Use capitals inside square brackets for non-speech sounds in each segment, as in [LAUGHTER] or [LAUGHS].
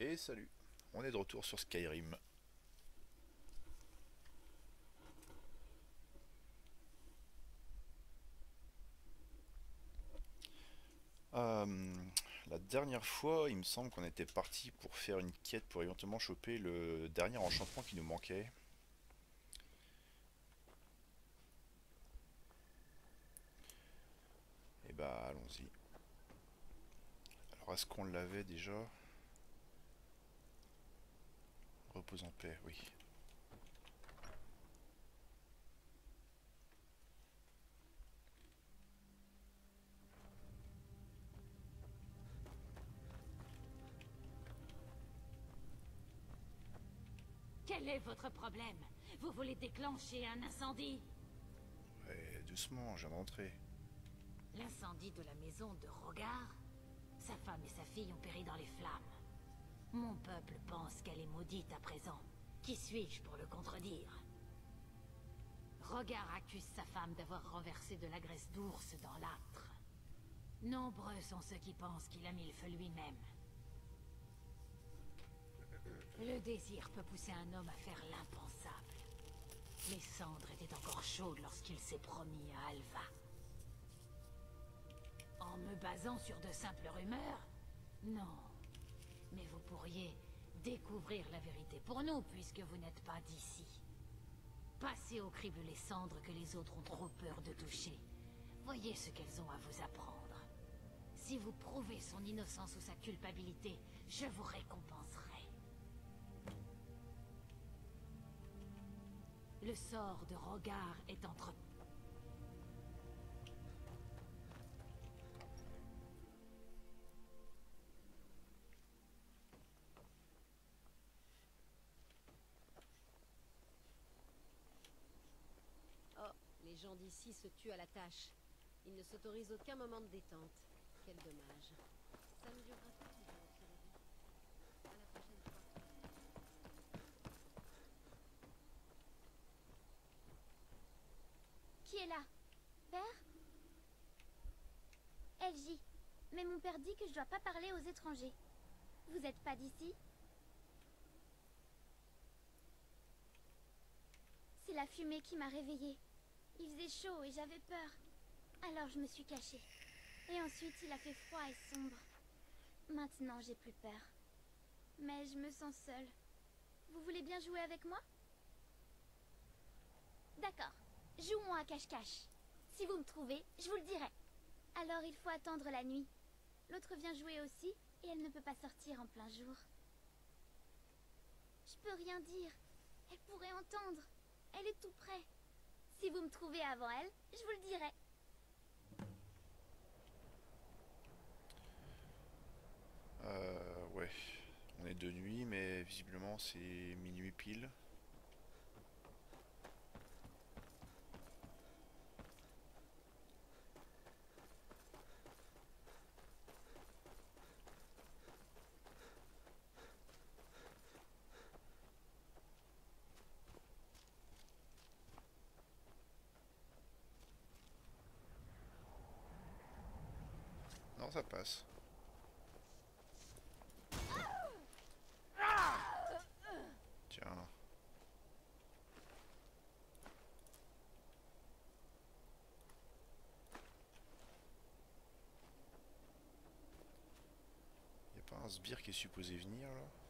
Et salut, on est de retour sur Skyrim. Euh, la dernière fois, il me semble qu'on était parti pour faire une quête pour éventuellement choper le dernier enchantement qui nous manquait. Et eh bah allons-y. Alors est-ce qu'on l'avait déjà? Repose en paix, oui. Quel est votre problème? Vous voulez déclencher un incendie? Ouais, doucement, j'ai rentré. L'incendie de la maison de Rogar? Sa femme et sa fille ont péri dans les flammes. Mon peuple pense qu'elle est maudite à présent. Qui suis-je pour le contredire? Rogar accuse sa femme d'avoir renversé de la graisse d'ours dans l'âtre. Nombreux sont ceux qui pensent qu'il a mis le feu lui-même. Le désir peut pousser un homme à faire l'impensable. Les cendres étaient encore chaudes lorsqu'il s'est promis à Alva. En me basant sur de simples rumeurs Non. Mais vous pourriez découvrir la vérité pour nous, puisque vous n'êtes pas d'ici. Passez au crible les cendres que les autres ont trop peur de toucher. Voyez ce qu'elles ont à vous apprendre. Si vous prouvez son innocence ou sa culpabilité, je vous récompenserai. Le sort de Rogar est entre gens d'ici se tuent à la tâche. Ils ne s'autorisent aucun moment de détente. Quel dommage. Ça ne durera pas fois. Qui est là? Père? LJ. Mais mon père dit que je dois pas parler aux étrangers. Vous êtes pas d'ici? C'est la fumée qui m'a réveillée. Il faisait chaud et j'avais peur. Alors je me suis cachée. Et ensuite il a fait froid et sombre. Maintenant j'ai plus peur. Mais je me sens seule. Vous voulez bien jouer avec moi? D'accord. Jouons à cache-cache. Si vous me trouvez, je vous le dirai. Alors il faut attendre la nuit. L'autre vient jouer aussi et elle ne peut pas sortir en plein jour. Je peux rien dire. Elle pourrait entendre. Elle est tout près. Si vous me trouvez avant elle, je vous le dirai. Euh, ouais. On est de nuit, mais visiblement c'est minuit pile. Ça passe. Tiens. Y a pas un sbire qui est supposé venir là?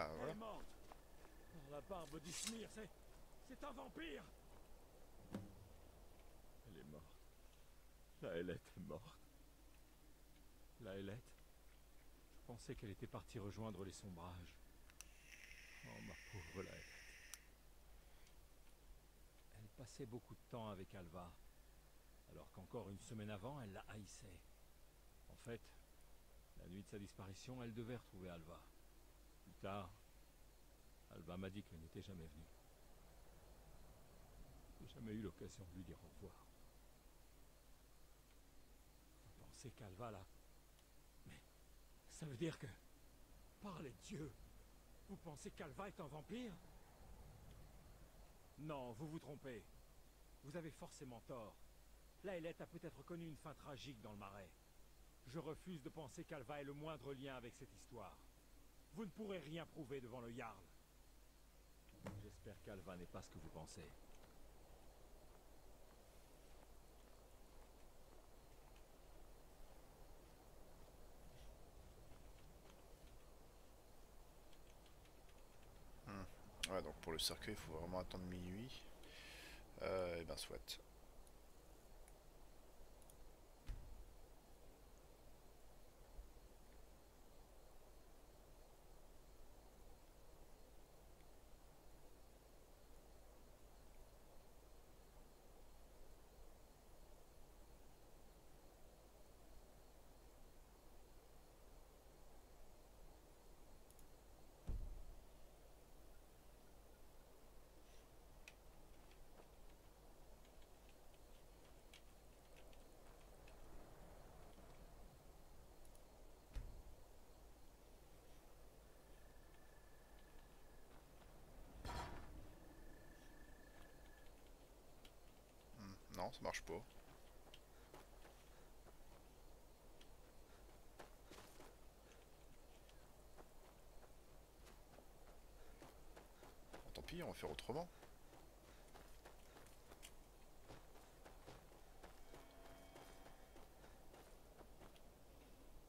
Ah, Elle voilà. est morte. La barbe d'Ismir, c'est... C'est un vampire Elle est morte. La Hélète est morte. La Hélète Je pensais qu'elle était partie rejoindre les sombrages. Oh, ma pauvre la Hélète. Elle passait beaucoup de temps avec Alva. Alors qu'encore une semaine avant, elle la haïssait. En fait, la nuit de sa disparition, elle devait retrouver Alva. Plus tard, Alva m'a dit qu'elle n'était jamais venue. J'ai jamais eu l'occasion de lui dire au revoir. Je pensais qu'Alva là. Mais ça veut dire que. Par les dieux Vous pensez qu'Alva est un vampire? Non, vous vous trompez. Vous avez forcément tort. Laelette a peut-être connu une fin tragique dans le marais. Je refuse de penser qu'Alva ait le moindre lien avec cette histoire. Vous ne pourrez rien prouver devant le Jarl. J'espère qu'Alva n'est pas ce que vous pensez. Ouais, donc pour le cercueil, il faut vraiment attendre minuit. Euh, et ben soit. Ça marche pas. Tant pis, on va faire autrement.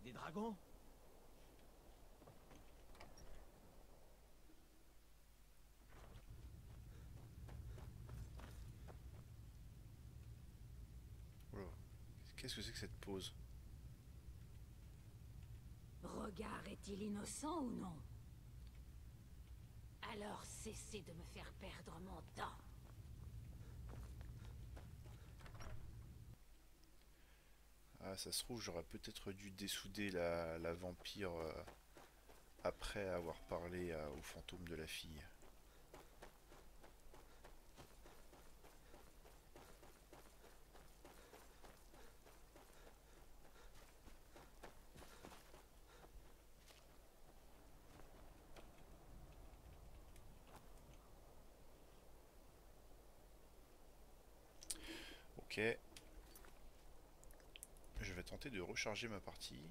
Des dragons? Qu'est-ce que c'est que cette pause Regard est-il innocent ou non? Alors cessez de me faire perdre mon temps. Ah, ça se trouve, j'aurais peut-être dû dessouder la, la vampire euh, après avoir parlé euh, au fantôme de la fille. Je vais tenter de recharger ma partie.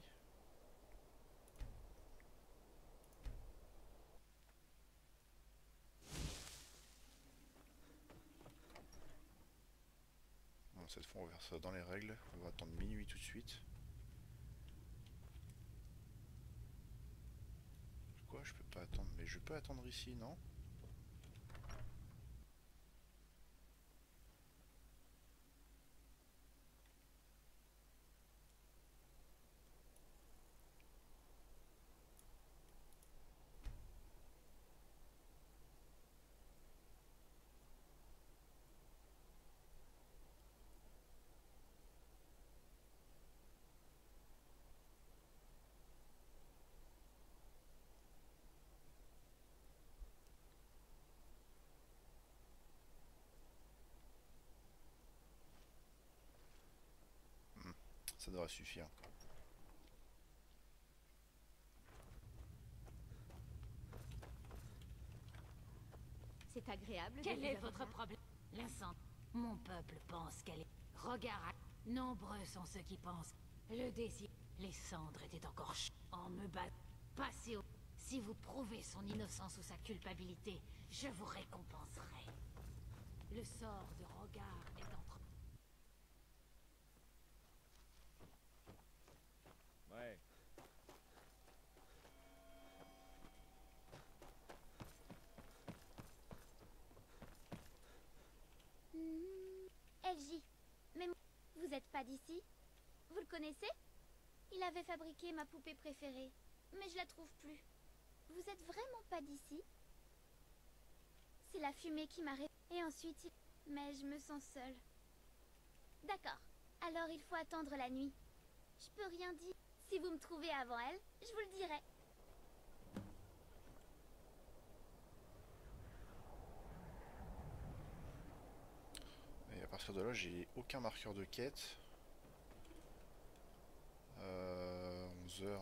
Bon, cette fois on va faire ça dans les règles. On va attendre minuit tout de suite. Quoi Je peux pas attendre Mais je peux attendre ici, non? Ça devrait suffire. C'est agréable. Quel est votre problème? L'instant, mon peuple pense qu'elle est... Regarde, nombreux sont ceux qui pensent. Le désir, les cendres étaient encore chaudes. En me battant, passez au... Si vous prouvez son innocence ou sa culpabilité, je vous récompenserai. Le sort de Regard est entre... Ouais. Hmm, LJ, mais moi, vous êtes pas d'ici? Vous le connaissez? Il avait fabriqué ma poupée préférée, mais je la trouve plus. Vous êtes vraiment pas d'ici? C'est la fumée qui m'a. Et ensuite, il... Mais je me sens seule. D'accord. Alors il faut attendre la nuit. Je peux rien dire. Si vous me trouvez avant elle, je vous le dirai. partir de là, j'ai aucun marqueur de quête. Euh, 11h. Ouais,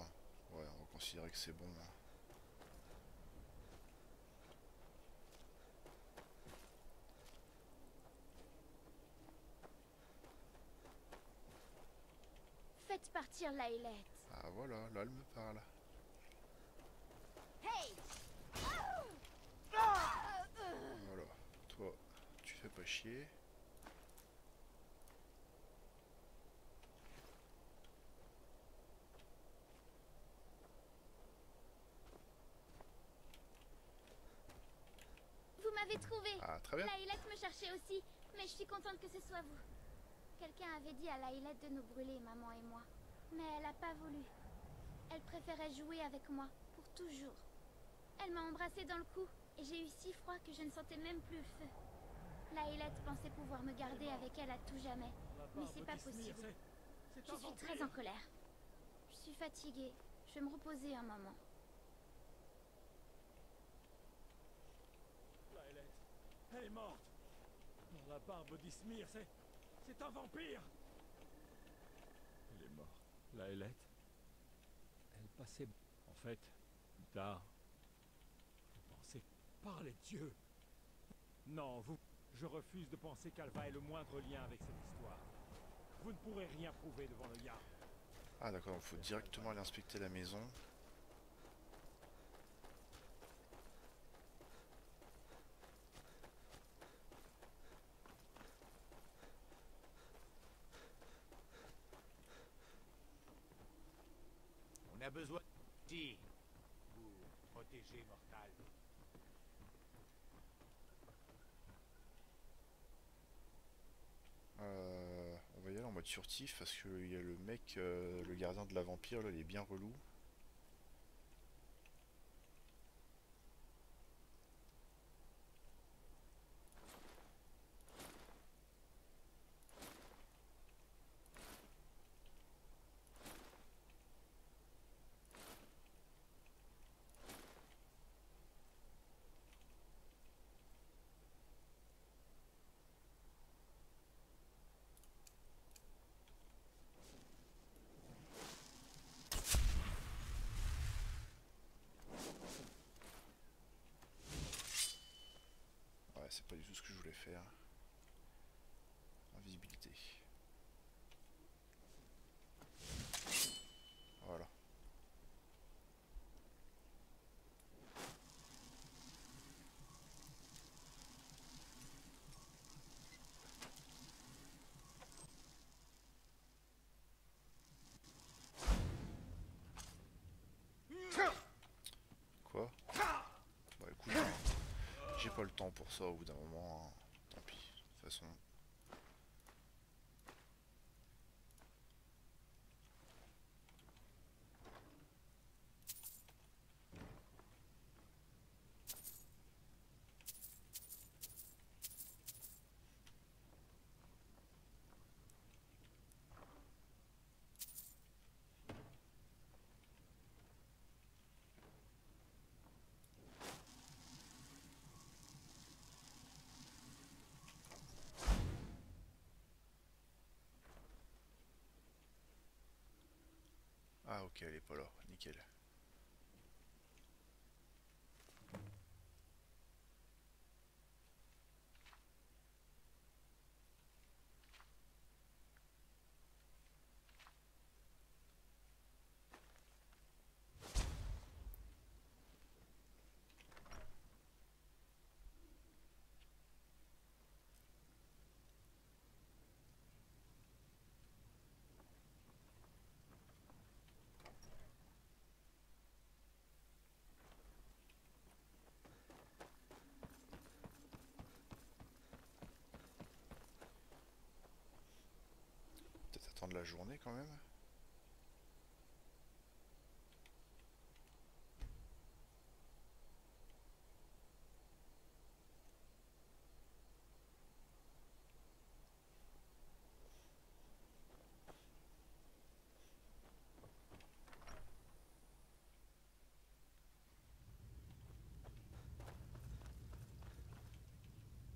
on va considérer que c'est bon. là. Faites partir l'ailette. Ah voilà, là elle me parle. Hey voilà, toi, tu fais pas chier. Ah, très bien. Lailette me cherchait aussi, mais je suis contente que ce soit vous. Quelqu'un avait dit à Lailette de nous brûler, maman et moi. Mais elle n'a pas voulu. Elle préférait jouer avec moi, pour toujours. Elle m'a embrassée dans le cou, et j'ai eu si froid que je ne sentais même plus le feu. Lailette pensait pouvoir me garder avec elle à tout jamais. Mais c'est pas possible. Je suis très en colère. Je suis fatiguée. Je vais me reposer un moment. Elle est morte. Dans la barbe d'Ismir, c'est... C'est un vampire Elle est morte. Laelette Elle passait... En fait, plus tard, vous pensez par les dieux. Non, vous... Je refuse de penser qu'Alva ait le moindre lien avec cette histoire. Vous ne pourrez rien prouver devant le Yard. Ah d'accord, il faut directement aller inspecter la maison. Euh, on va y aller en mode furtif parce que il y a le mec, euh, le gardien de la vampire, il est bien relou. Ce que je voulais faire. Invisibilité. Voilà. Quoi Bah écoute, j'ai pas le temps pour ça au bout d'un moment. hein. Tant pis, de toute façon. Ah ok, elle est pas là, nickel. Peut-être attendre la journée quand même.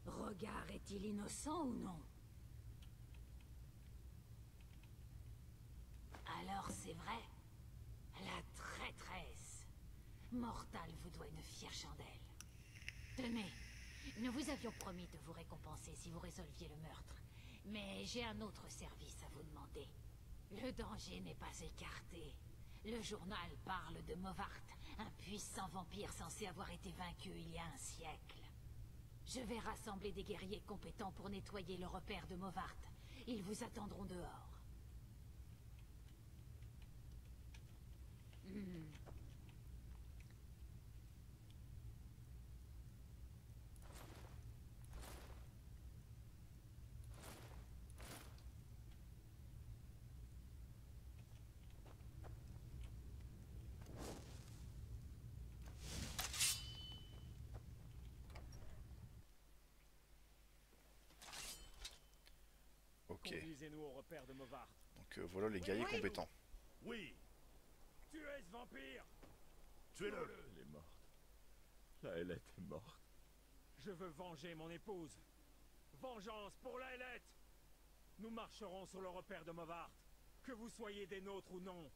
Regard est-il innocent ou non Alors c'est vrai. La traîtresse. Mortal vous doit une fière chandelle. Tenez, nous vous avions promis de vous récompenser si vous résolviez le meurtre. Mais j'ai un autre service à vous demander. Le danger n'est pas écarté. Le journal parle de Movart, un puissant vampire censé avoir été vaincu il y a un siècle. Je vais rassembler des guerriers compétents pour nettoyer le repère de Movart. Ils vous attendront dehors. Hmm. Ok, Conduisez-nous au repère de Movart. donc euh, voilà les guerriers compétents. Oui, Tuez ce vampire tuez-le. Elle est morte. La Hélète est morte. Je veux venger mon épouse. Vengeance pour la Hélète Nous marcherons sur le repère de Movart. Que vous soyez des nôtres ou non.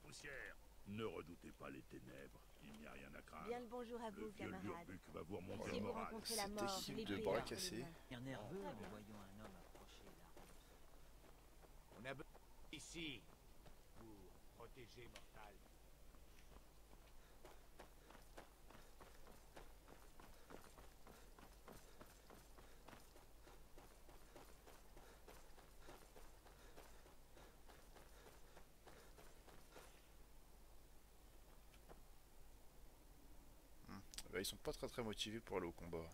Poussière. Ne redoutez pas les ténèbres. Il n'y a rien à craindre. Bien le bonjour à Le vous, vieux camarades. Lurbuc va vous remonter Si le vous moral. rencontrez la C'est mort, possible les de bras cassés. nerveux en voyant un homme ici pour protéger Mortal. Bah, ils sont pas très très motivés pour aller au combat.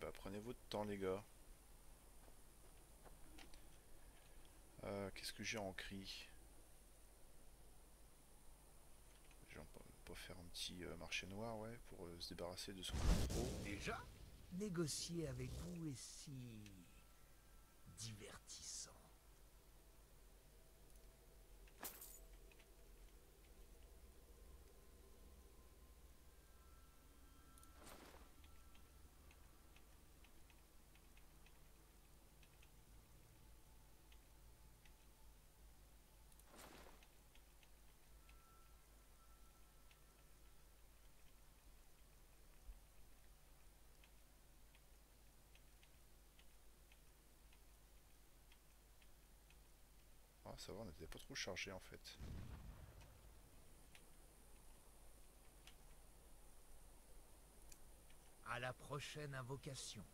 Bah prenez votre temps les gars. Euh, Qu'est-ce que j'ai en cri? Vais pas- faire un petit euh, marché noir, ouais, pour euh, se débarrasser de ce qu'on. Déjà? Négocier avec vous est si... divertissant. Ah, ça va, on n'était pas trop chargé en fait. À la prochaine invocation.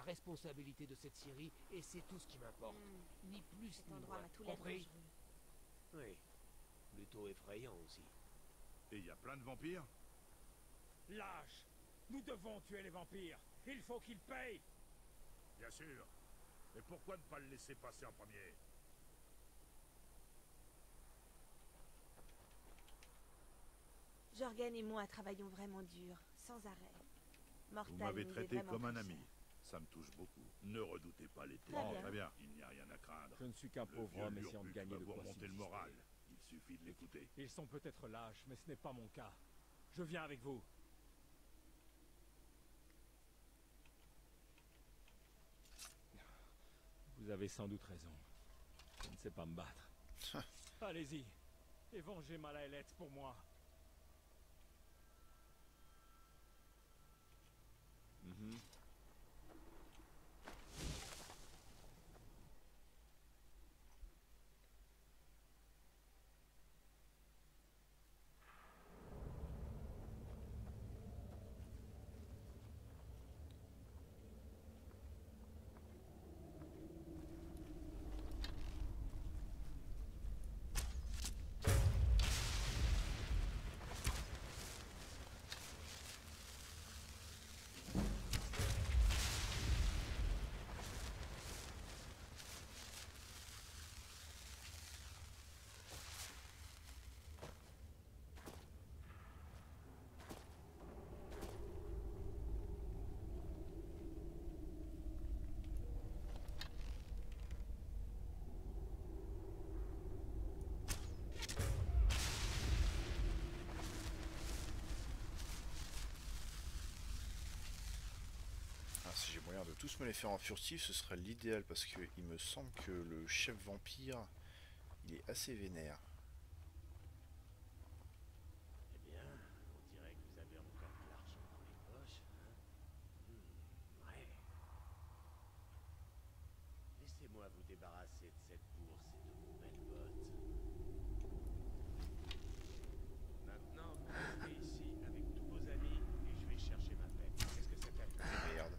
La responsabilité de cette série et c'est tout ce qui m'importe. Hmm, Ni plus Cet ni moins. Compris? Oui. Plutôt effrayant aussi. Et il y a plein de vampires? Lâche Nous devons tuer les vampires. Il faut qu'ils payent. Bien sûr. Mais pourquoi ne pas le laisser passer en premier? Jorgen et moi travaillons vraiment dur, sans arrêt. Mortal Vous m'avez traité comme un ami. cher. Ça me touche beaucoup. Ne redoutez pas les ténèbres. bien. Très bien. Il n'y a rien à craindre. Je ne suis qu'un pauvre homme essayant de gagner va de vous quoi remonter le moral. Il suffit de l'écouter. Ils sont peut-être lâches, mais ce n'est pas mon cas. Je viens avec vous. Vous avez sans doute raison. Je ne sais pas me battre. [LAUGHS] Allez-y. Et vengez Malaelette pour moi. Mhm. si de tous me les faire en furtif, ce serait l'idéal parce que il me semble que le chef vampire, il est assez vénère. Eh bien, on dirait que vous avez encore de l'argent dans les poches, hein Hmm, Ouais. Laissez-moi vous débarrasser de cette bourse et de vos belles bottes. Maintenant, vous restez ici avec tous vos amis et je vais chercher ma paix. Qu'est-ce que c'était Merde.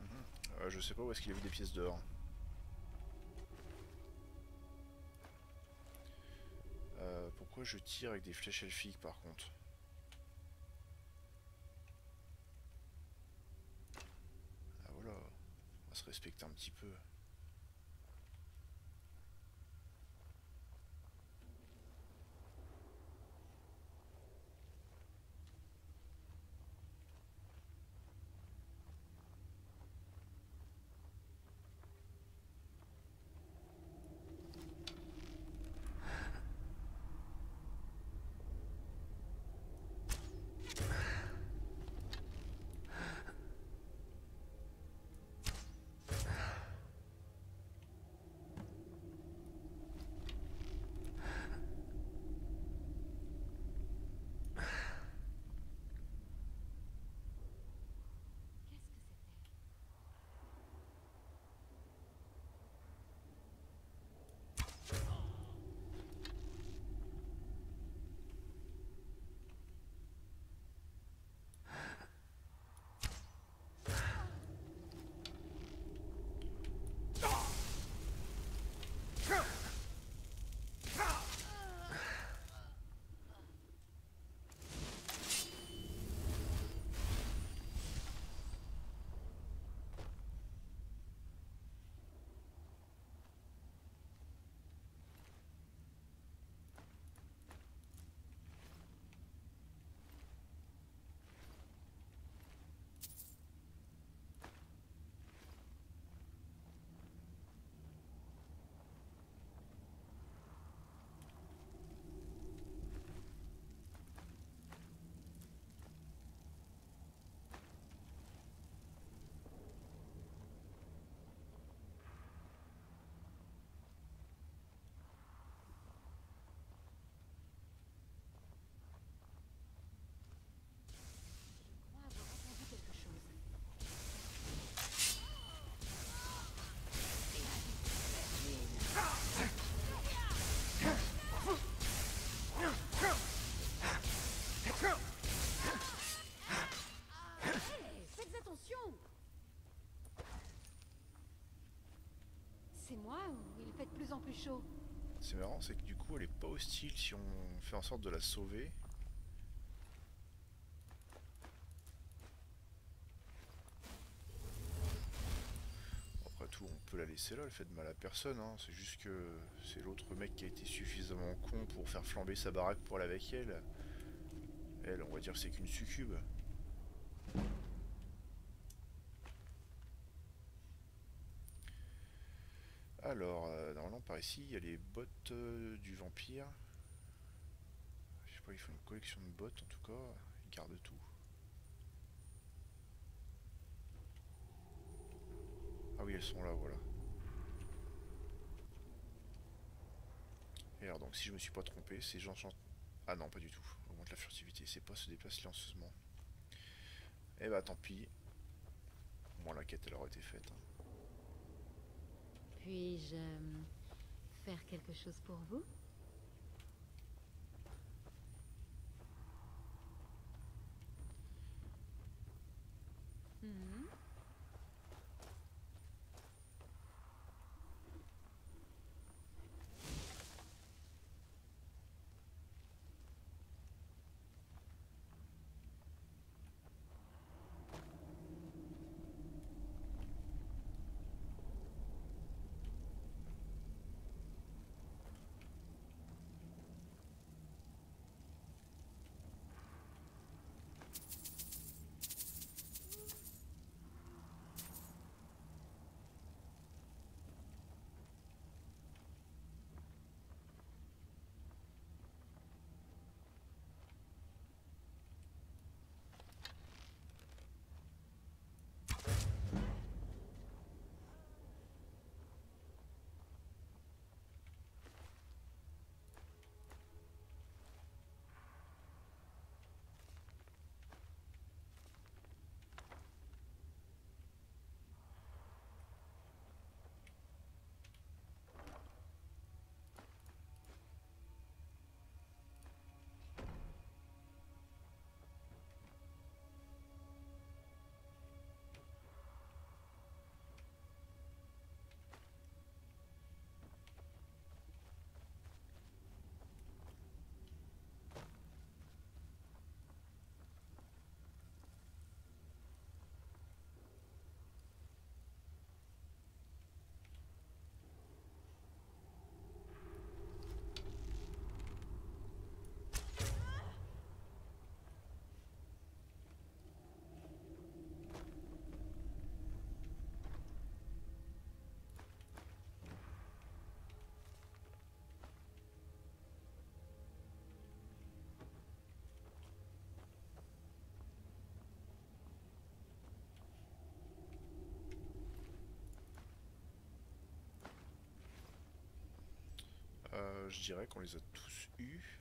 Mhm. Euh, je sais pas où est-ce qu'il a vu des pièces d'or. Euh, pourquoi je tire avec des flèches elfiques par contre? Plus chaud C'est marrant, c'est que du coup elle est pas hostile si on fait en sorte de la sauver. Après tout, on peut la laisser là, elle fait de mal à personne, hein. c'est juste que c'est l'autre mec qui a été suffisamment con pour faire flamber sa baraque pour aller avec elle. Elle, on va dire c'est qu'une succube. Alors, euh, par ici, il y a les bottes euh, du vampire. Je sais pas, il faut une collection de bottes en tout cas. Il garde tout. Ah oui, elles sont là, voilà. Et alors donc, si je me suis pas trompé, c'est j'enchante... Ah non, pas du tout. Augmente la furtivité, c'est pas se déplace silencieusement. Eh bah tant pis. Au moins la quête elle aurait été faite. hein. Puis-je euh, faire quelque chose pour vous je dirais qu'on les a tous eus.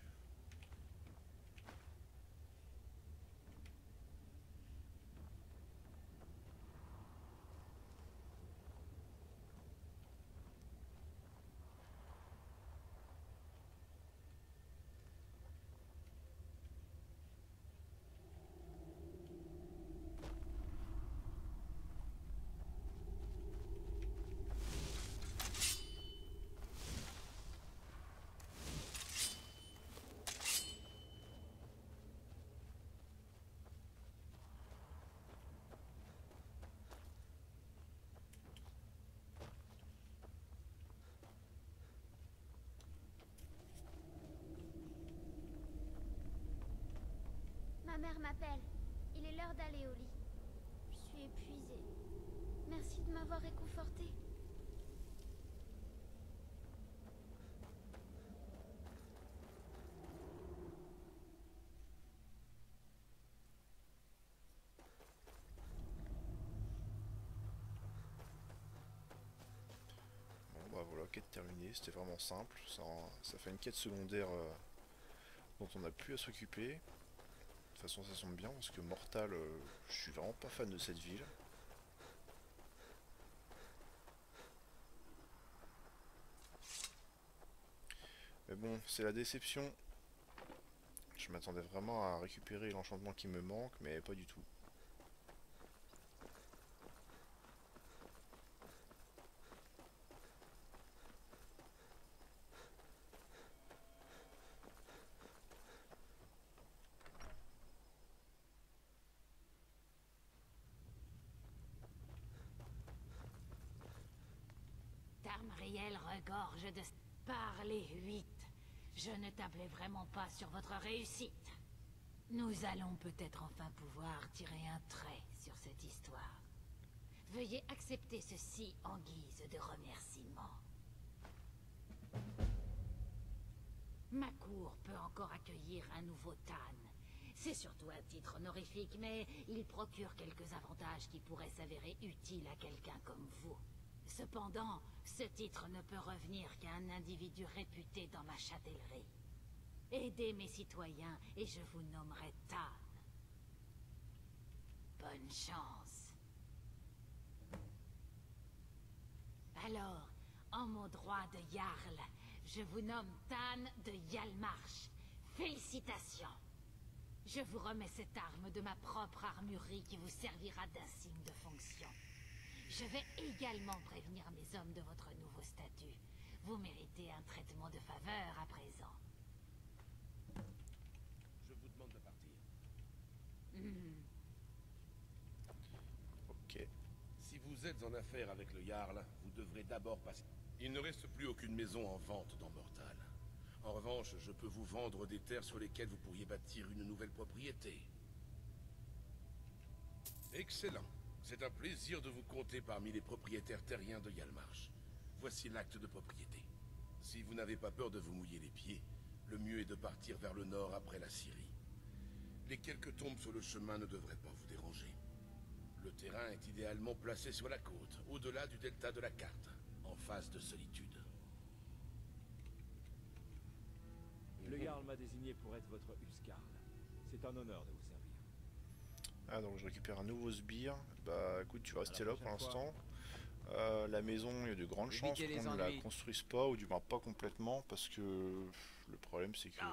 Ma mère m'appelle. Il est l'heure d'aller au lit. Je suis épuisée. Merci de m'avoir réconfortée. Bon bah voilà, quête terminée, c'était vraiment simple. Ça, ça fait une quête secondaire euh, dont on n'a plus à s'occuper. De toute façon ça semble bien parce que Mortal, euh, je suis vraiment pas fan de cette ville. Mais bon, c'est la déception. Je m'attendais vraiment à récupérer l'enchantement qui me manque, mais pas du tout. Regorge de... Par les huit, je ne tablais vraiment pas sur votre réussite. Nous allons peut-être enfin pouvoir tirer un trait sur cette histoire. Veuillez accepter ceci en guise de remerciement. Ma cour peut encore accueillir un nouveau Tan. C'est surtout un titre honorifique, mais il procure quelques avantages qui pourraient s'avérer utiles à quelqu'un comme vous. Cependant, ce titre ne peut revenir qu'à un individu réputé dans ma châtellerie. Aidez mes citoyens et je vous nommerai Tan. Bonne chance. Alors, en mon droit de Jarl, je vous nomme Tan de Yalmarch. Félicitations. Je vous remets cette arme de ma propre armurerie qui vous servira d'insigne de fonction. Je vais également prévenir mes hommes de votre nouveau statut. Vous méritez un traitement de faveur à présent. Je vous demande de partir. Hmm. Ok. Si vous êtes en affaire avec le Jarl, vous devrez d'abord passer... Il ne reste plus aucune maison en vente dans Mortal. En revanche, je peux vous vendre des terres sur lesquelles vous pourriez bâtir une nouvelle propriété. Excellent. C'est un plaisir de vous compter parmi les propriétaires terriens de Yalmarch. Voici l'acte de propriété. Si vous n'avez pas peur de vous mouiller les pieds, le mieux est de partir vers le nord après la Syrie. Les quelques tombes sur le chemin ne devraient pas vous déranger. Le terrain est idéalement placé sur la côte, au-delà du delta de la carte, en face de solitude. Le Jarl m'a désigné pour être votre Huskarl. C'est un honneur de vous. Ah donc je récupère un nouveau sbire. Bah écoute, tu vas rester là pour l'instant. Euh, la maison, il y a de grandes chances qu'on ne la construise pas, ou du moins pas complètement, parce que le problème c'est que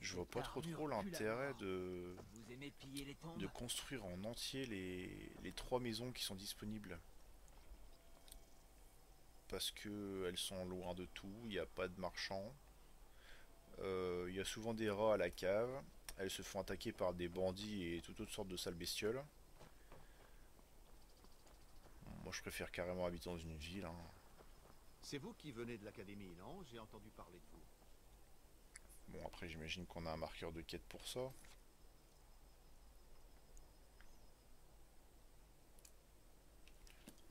je vois pas trop trop l'intérêt de, construire en entier les, les trois maisons qui sont disponibles. Parce que elles sont loin de tout, il n'y a pas de marchands. Euh, Il y a souvent des rats à la cave. Elles se font attaquer par des bandits et toutes autres sortes de sales bestioles. Moi je préfère carrément habiter dans une ville. hein. C'est vous qui venez de l'académie, non? J'ai entendu parler de vous. Bon après j'imagine qu'on a un marqueur de quête pour ça. On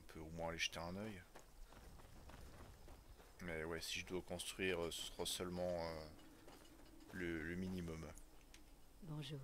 peut au moins aller jeter un œil. Mais ouais, si je dois construire, euh, ce sera seulement euh, le, le minimum. Bonjour.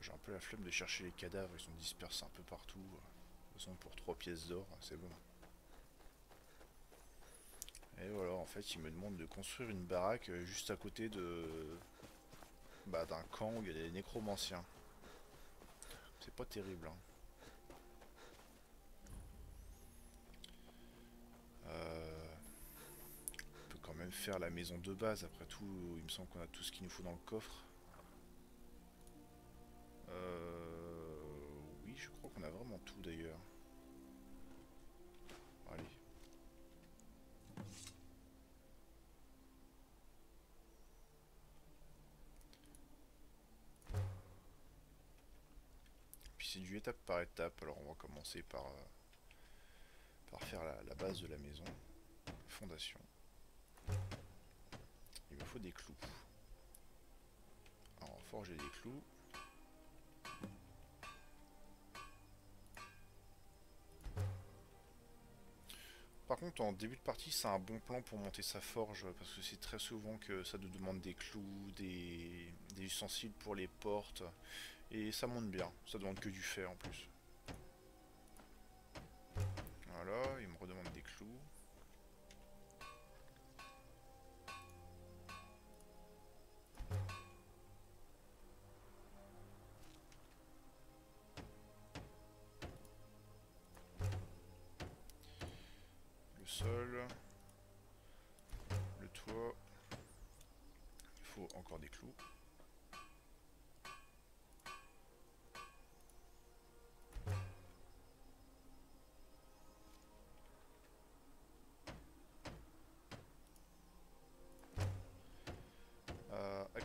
J'ai un peu la flemme de chercher les cadavres, ils sont dispersés un peu partout. De toute façon, pour 3 pièces d'or, c'est bon. Et voilà, en fait, il me demande de construire une baraque euh, juste à côté de... Bah, d'un camp où il y a des nécromanciens. C'est pas terrible, hein. Euh, on peut quand faire la maison de base, après tout, il me semble qu'on a tout ce qu'il nous faut dans le coffre. Euh, oui, je crois qu'on a vraiment tout d'ailleurs. Allez. Puis c'est du étape par étape, alors on va commencer par, euh, par faire la, la base de la maison. Fondation. Il me faut des clous. Alors forger des clous. Par contre, en début de partie, c'est un bon plan pour monter sa forge, parce que c'est très souvent que ça nous demande des clous, des, des ustensiles pour les portes, et ça monte bien, ça demande que du fer en plus. Voilà, il me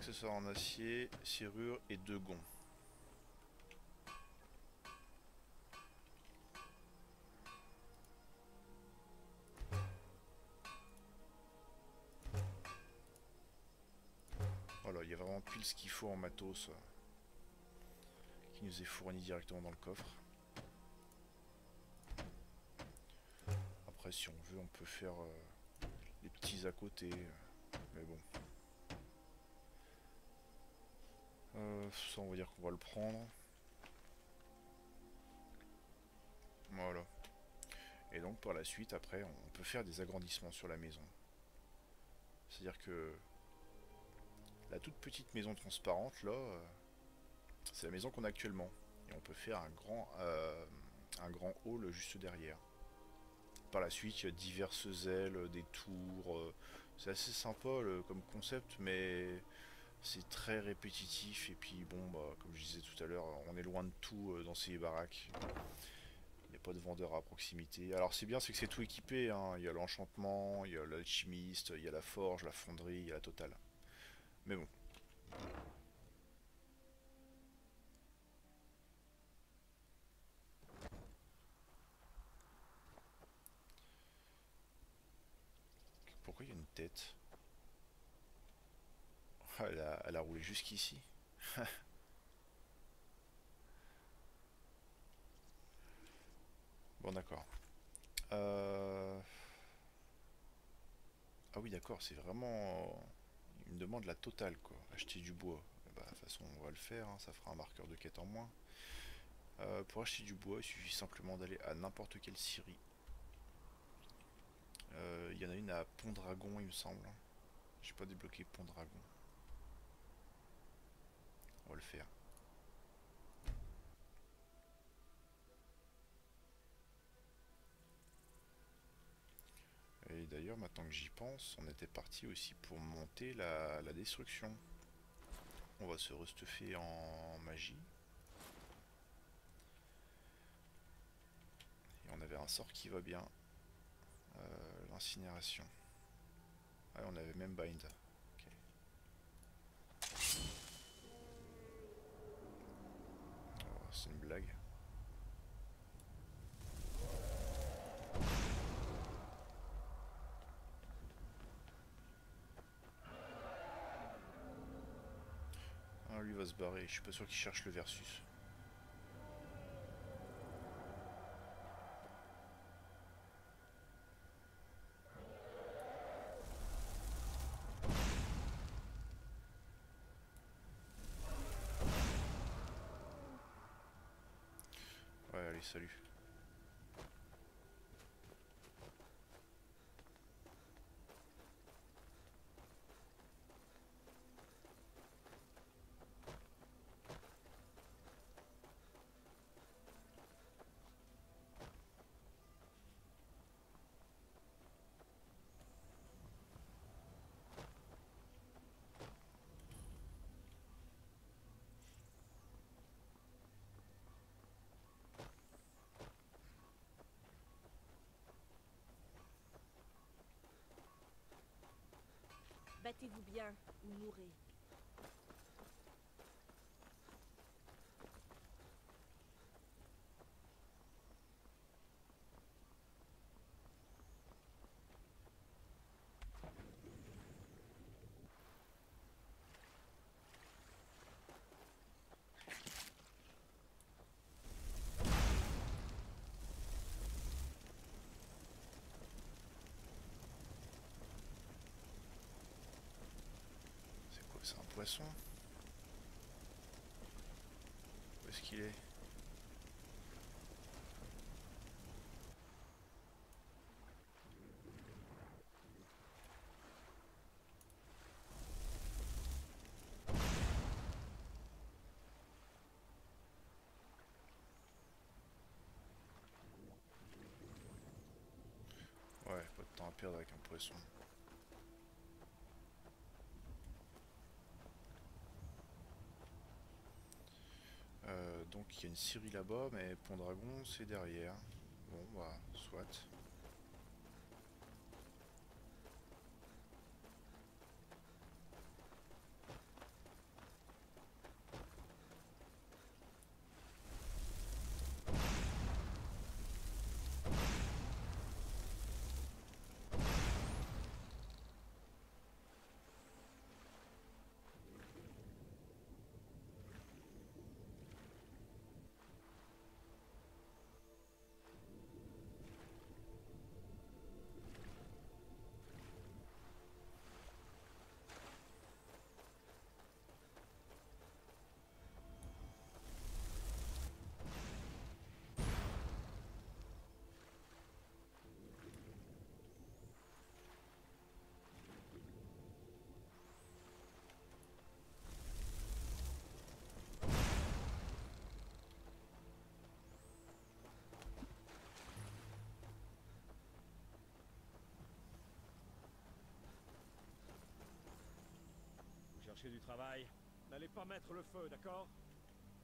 accessoires en acier, serrure et deux gonds. Voilà, il y a vraiment pile ce qu'il faut en matos euh, qui nous est fourni directement dans le coffre. Après, si on veut, on peut faire euh, les petits à côté, euh, mais bon. Euh, ça, on va dire qu'on va le prendre. Voilà. Et donc, par la suite, après, on peut faire des agrandissements sur la maison. C'est-à-dire que la toute petite maison transparente, là, euh, c'est la maison qu'on a actuellement. Et on peut faire un grand, euh, un grand hall juste derrière. Par la suite, il y a diverses ailes, des tours. euh, c'est assez sympa le- comme concept, mais c'est très répétitif. Et puis, bon, bah, comme je disais tout à l'heure, on est loin de tout euh, dans ces baraques. Il n'y a pas de vendeur à proximité. Alors, c'est bien, c'est que c'est tout équipé. hein. Il y a l'enchantement, il y a l'alchimiste, il y a la forge, la fonderie, il y a la totale. Mais bon. Pourquoi il y a une tête? Elle, a, elle a roulé jusqu'ici. [LAUGHS] bon d'accord. Euh... Ah oui d'accord, c'est vraiment... Il me demande la totale quoi. Acheter du bois. Bah, de toute façon on va le faire, hein, ça fera un marqueur de quête en moins. Euh, pour acheter du bois, il suffit simplement d'aller à n'importe quelle scierie. Euh, Il y en a une à Pont Dragon il me semble. J'ai pas débloqué Pont Dragon. On va le faire. Et d'ailleurs, maintenant que j'y pense, on était parti aussi pour monter la, destruction. On va se restuffer en magie. Et on avait un sort qui va bien. Euh, L'incinération. Ah, on avait même bind. Oh, C'est une blague. Ah, lui va se barrer. Je suis pas sûr qu'il cherche le versus. Allez, Battez-vous bien ou mourrez. C'est quoi C'est un poisson Où est-ce qu'il est? Ouais, pas de temps à perdre avec un poisson. Euh, donc il y a une scierie là-bas, mais Pont-Dragon c'est derrière. Bon bah, soit. Du travail N'allez pas mettre le feu, d'accord?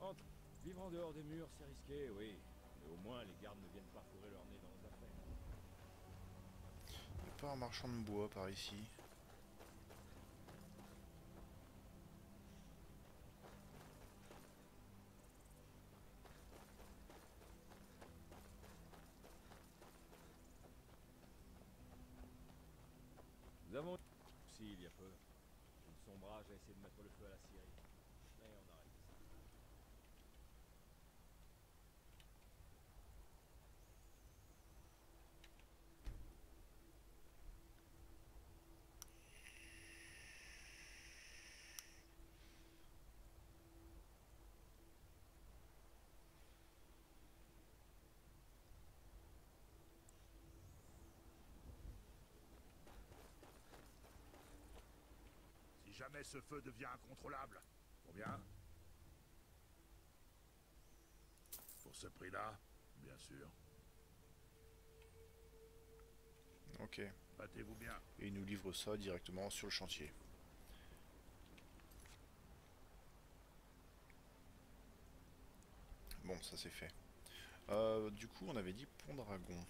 Entre. Vivre en dehors des murs, c'est risqué, oui. Mais au moins, les gardes ne viennent pas fourrer leur nez dans nos affaires. Il n'y a pas un marchand de bois par ici? Nous avons... Si, il y a peu. Une sombrage a essayé de mettre le feu à la scierie. Mais on a résisté. Si jamais ce feu devient incontrôlable, combien Pour ce prix-là, bien sûr. Ok. Battez-vous bien. Et il nous livre ça directement sur le chantier. Bon, ça c'est fait. Euh, du coup, on avait dit Pont Dragon.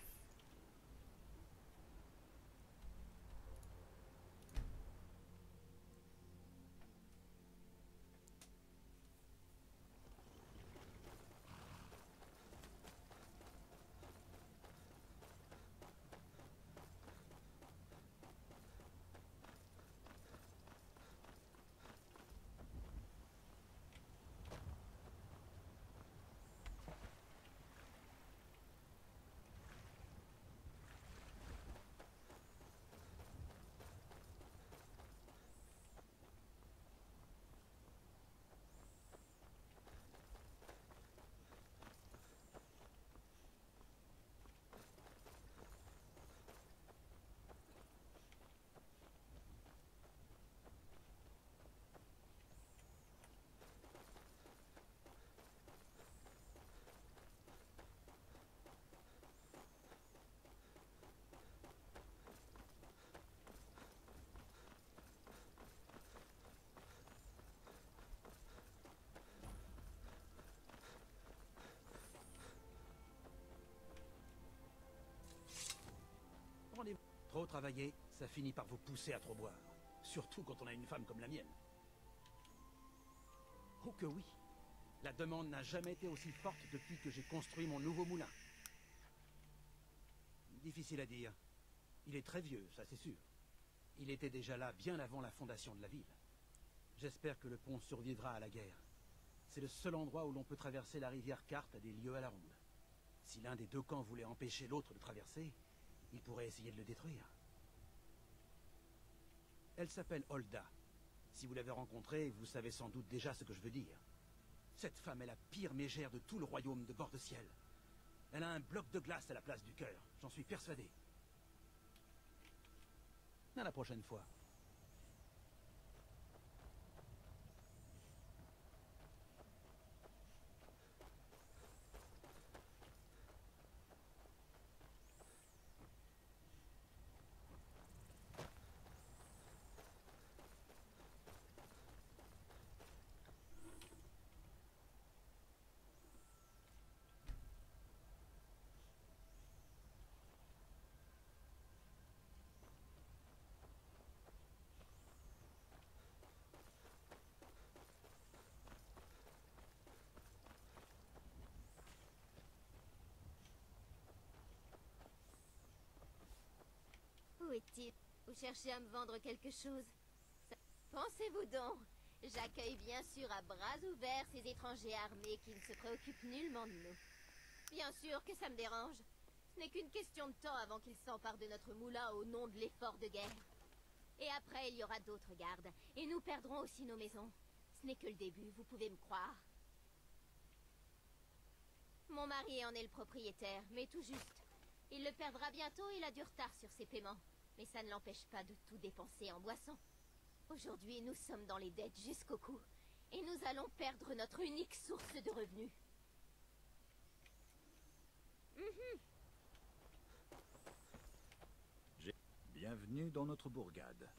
Trop travailler, ça finit par vous pousser à trop boire. Surtout quand on a une femme comme la mienne. Oh que oui. La demande n'a jamais été aussi forte depuis que j'ai construit mon nouveau moulin. Difficile à dire. Il est très vieux, ça c'est sûr. Il était déjà là bien avant la fondation de la ville. J'espère que le pont survivra à la guerre. C'est le seul endroit où l'on peut traverser la rivière Carte à des lieux à la ronde. Si l'un des deux camps voulait empêcher l'autre de traverser, il pourrait essayer de le détruire. Elle s'appelle Holda. Si vous l'avez rencontrée, vous savez sans doute déjà ce que je veux dire. Cette femme est la pire mégère de tout le royaume de bord de ciel. Elle a un bloc de glace à la place du cœur, j'en suis persuadé. À la prochaine fois. Vous cherchez à me vendre quelque chose Pensez-vous donc? J'accueille bien sûr à bras ouverts ces étrangers armés qui ne se préoccupent nullement de nous. Bien sûr que ça me dérange. Ce n'est qu'une question de temps avant qu'ils s'emparent de notre moulin au nom de l'effort de guerre. Et après, il y aura d'autres gardes, et nous perdrons aussi nos maisons. Ce n'est que le début, vous pouvez me croire. Mon mari en est le propriétaire, mais tout juste. Il le perdra bientôt, il a du retard sur ses paiements. Mais ça ne l'empêche pas de tout dépenser en boissons. Aujourd'hui, nous sommes dans les dettes jusqu'au cou. Et nous allons perdre notre unique source de revenus. Mhm. J'ai- Bienvenue dans notre bourgade.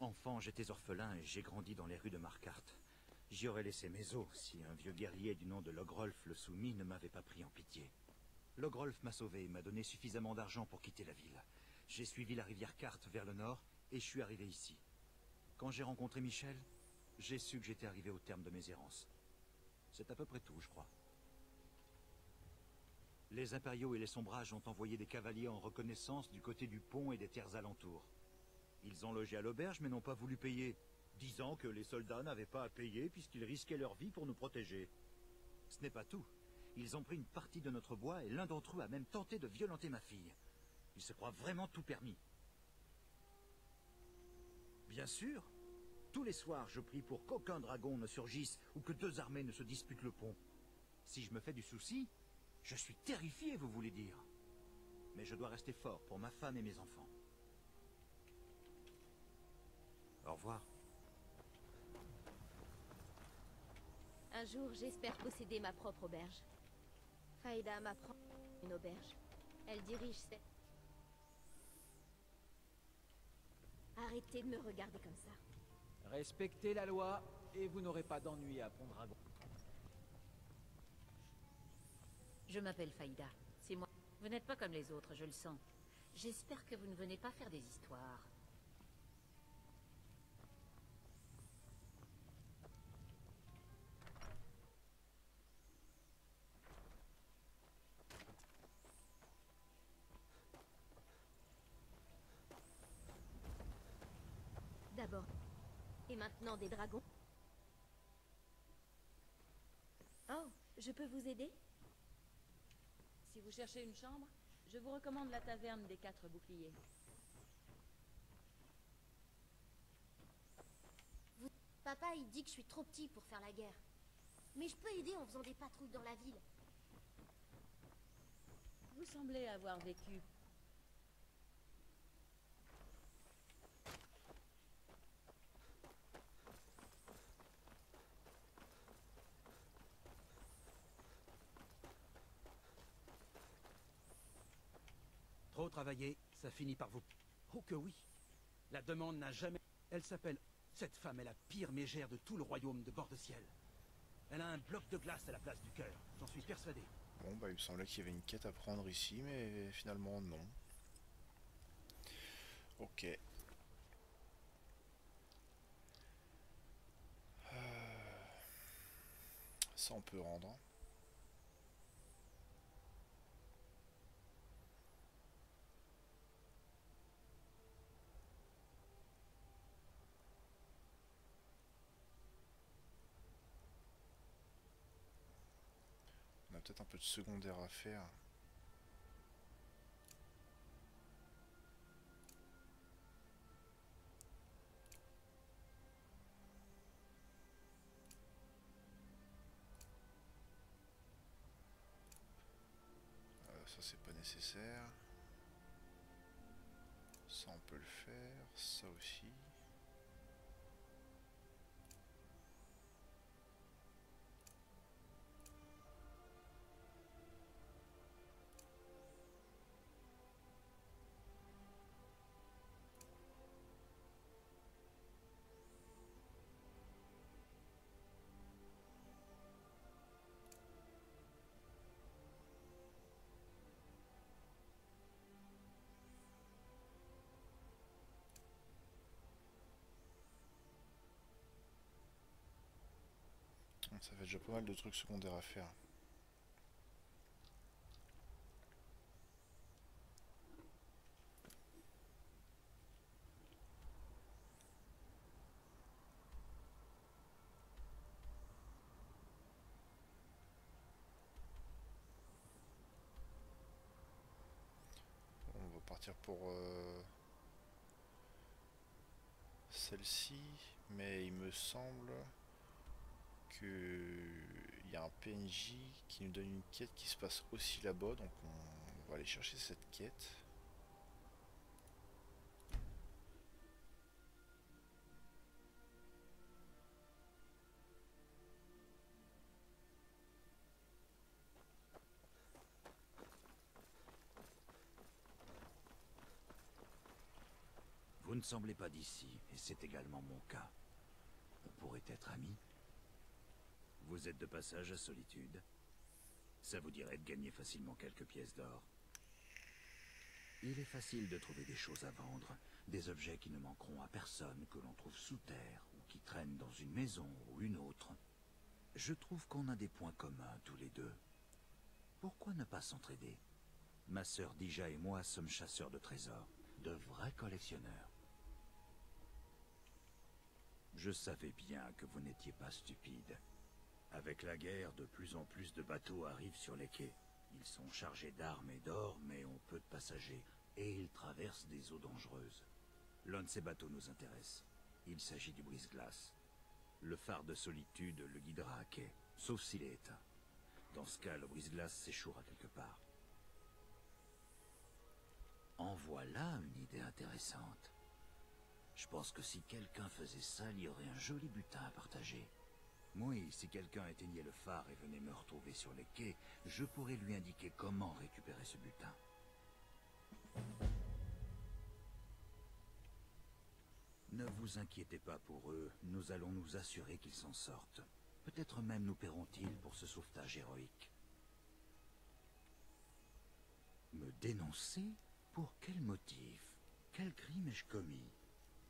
Enfant, j'étais orphelin et j'ai grandi dans les rues de Markart. J'y aurais laissé mes os si un vieux guerrier du nom de Logrolf le Soumis ne m'avait pas pris en pitié. Logrolf m'a sauvé et m'a donné suffisamment d'argent pour quitter la ville. J'ai suivi la rivière Carte vers le nord et je suis arrivé ici. Quand j'ai rencontré Michel, j'ai su que j'étais arrivé au terme de mes errances. C'est à peu près tout, je crois. Les impériaux et les sombrages ont envoyé des cavaliers en reconnaissance du côté du pont et des terres alentours. Ils ont logé à l'auberge mais n'ont pas voulu payer, disant que les soldats n'avaient pas à payer puisqu'ils risquaient leur vie pour nous protéger. Ce n'est pas tout. Ils ont pris une partie de notre bois et l'un d'entre eux a même tenté de violenter ma fille. Ils se croient vraiment tout permis. Bien sûr, tous les soirs je prie pour qu'aucun dragon ne surgisse ou que deux armées ne se disputent le pont. Si je me fais du souci, je suis terrifié, vous voulez dire. Mais je dois rester fort pour ma femme et mes enfants. Au revoir. Un jour, j'espère posséder ma propre auberge. Faïda m'apprend une auberge. Elle dirige cette... Arrêtez de me regarder comme ça. Respectez la loi et vous n'aurez pas d'ennui à Pondragon. Je m'appelle Faïda. C'est moi. Vous n'êtes pas comme les autres, je le sens. J'espère que vous ne venez pas faire des histoires. Maintenant des dragons. Oh, je peux vous aider? Si vous cherchez une chambre, je vous recommande la taverne des quatre boucliers. Vous- Papa, il dit que je suis trop petit pour faire la guerre. Mais je peux aider en faisant des patrouilles dans la ville. Vous semblez avoir vécu ça finit par vous... Oh que oui La demande n'a jamais... Elle s'appelle... Cette femme est la pire mégère de tout le royaume de bord de ciel. Elle a un bloc de glace à la place du cœur, j'en suis persuadé. Bon, bah il me semblait qu'il y avait une quête à prendre ici, mais finalement non. Ok. Euh, Ça on peut rendre. Peut-être un peu de secondaire à faire. Euh, ça c'est pas nécessaire. Ça on peut le faire, ça aussi. Ça fait déjà pas mal de trucs secondaires à faire. On va partir pour euh, celle-ci, mais il me semble il y a un PNJ qui nous donne une quête qui se passe aussi là-bas, donc on va aller chercher cette quête. Vous ne semblez pas d'ici, et c'est également mon cas. On pourrait être amis vous êtes de passage à Solitude Ça vous dirait de gagner facilement quelques pièces d'or Il est facile de trouver des choses à vendre, des objets qui ne manqueront à personne, que l'on trouve sous terre, ou qui traînent dans une maison ou une autre. Je trouve qu'on a des points communs tous les deux. Pourquoi ne pas s'entraider? Ma sœur Dija et moi sommes chasseurs de trésors, de vrais collectionneurs. Je savais bien que vous n'étiez pas stupide. Avec la guerre, de plus en plus de bateaux arrivent sur les quais. Ils sont chargés d'armes et d'or, mais ont peu de passagers, et ils traversent des eaux dangereuses. L'un de ces bateaux nous intéresse. Il s'agit du brise-glace. Le phare de solitude le guidera à quai, sauf s'il est éteint. Dans ce cas, le brise-glace s'échouera quelque part. En voilà une idée intéressante. Je pense que si quelqu'un faisait ça, il y aurait un joli butin à partager. Oui, si quelqu'un éteignait le phare et venait me retrouver sur les quais, je pourrais lui indiquer comment récupérer ce butin. Ne vous inquiétez pas pour eux, nous allons nous assurer qu'ils s'en sortent. Peut-être même nous paieront-ils pour ce sauvetage héroïque. Me dénoncer? Pour quel motif? Quel crime ai-je commis?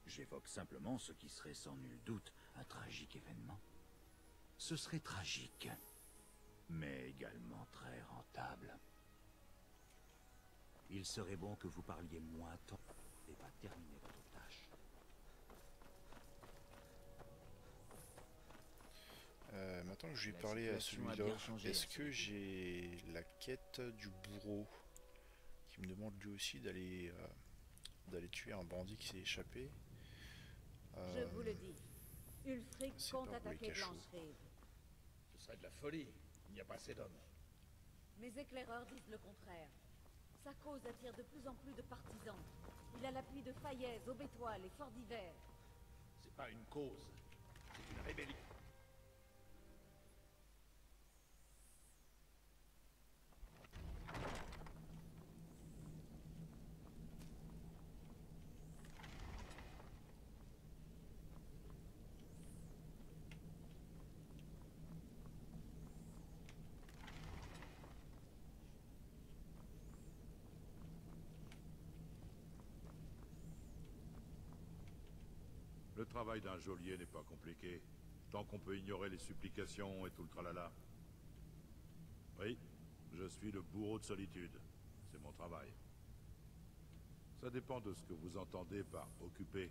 J'évoque simplement ce qui serait sans nul doute un tragique événement. Ce serait tragique, mais également très rentable. Il serait bon que vous parliez moins tôt et pas terminer votre tâche. Euh, maintenant que je vais parler à celui-là, est-ce que j'ai la quête du bourreau qui me demande lui aussi d'aller euh, d'aller tuer un bandit qui s'est échappé? Euh, Je vous le dis, Ulfric compte attaquer Blancherive. Ce serait de la folie. Il n'y a pas assez d'hommes. Mes éclaireurs disent le contraire. Sa cause attire de plus en plus de partisans. Il a l'appui de Fayez, Aubétoile et Fort d'Hiver. C'est pas une cause, c'est une rébellion. Le travail d'un geôlier n'est pas compliqué, tant qu'on peut ignorer les supplications et tout le tralala. Oui, je suis le bourreau de solitude. C'est mon travail. Ça dépend de ce que vous entendez par occupé.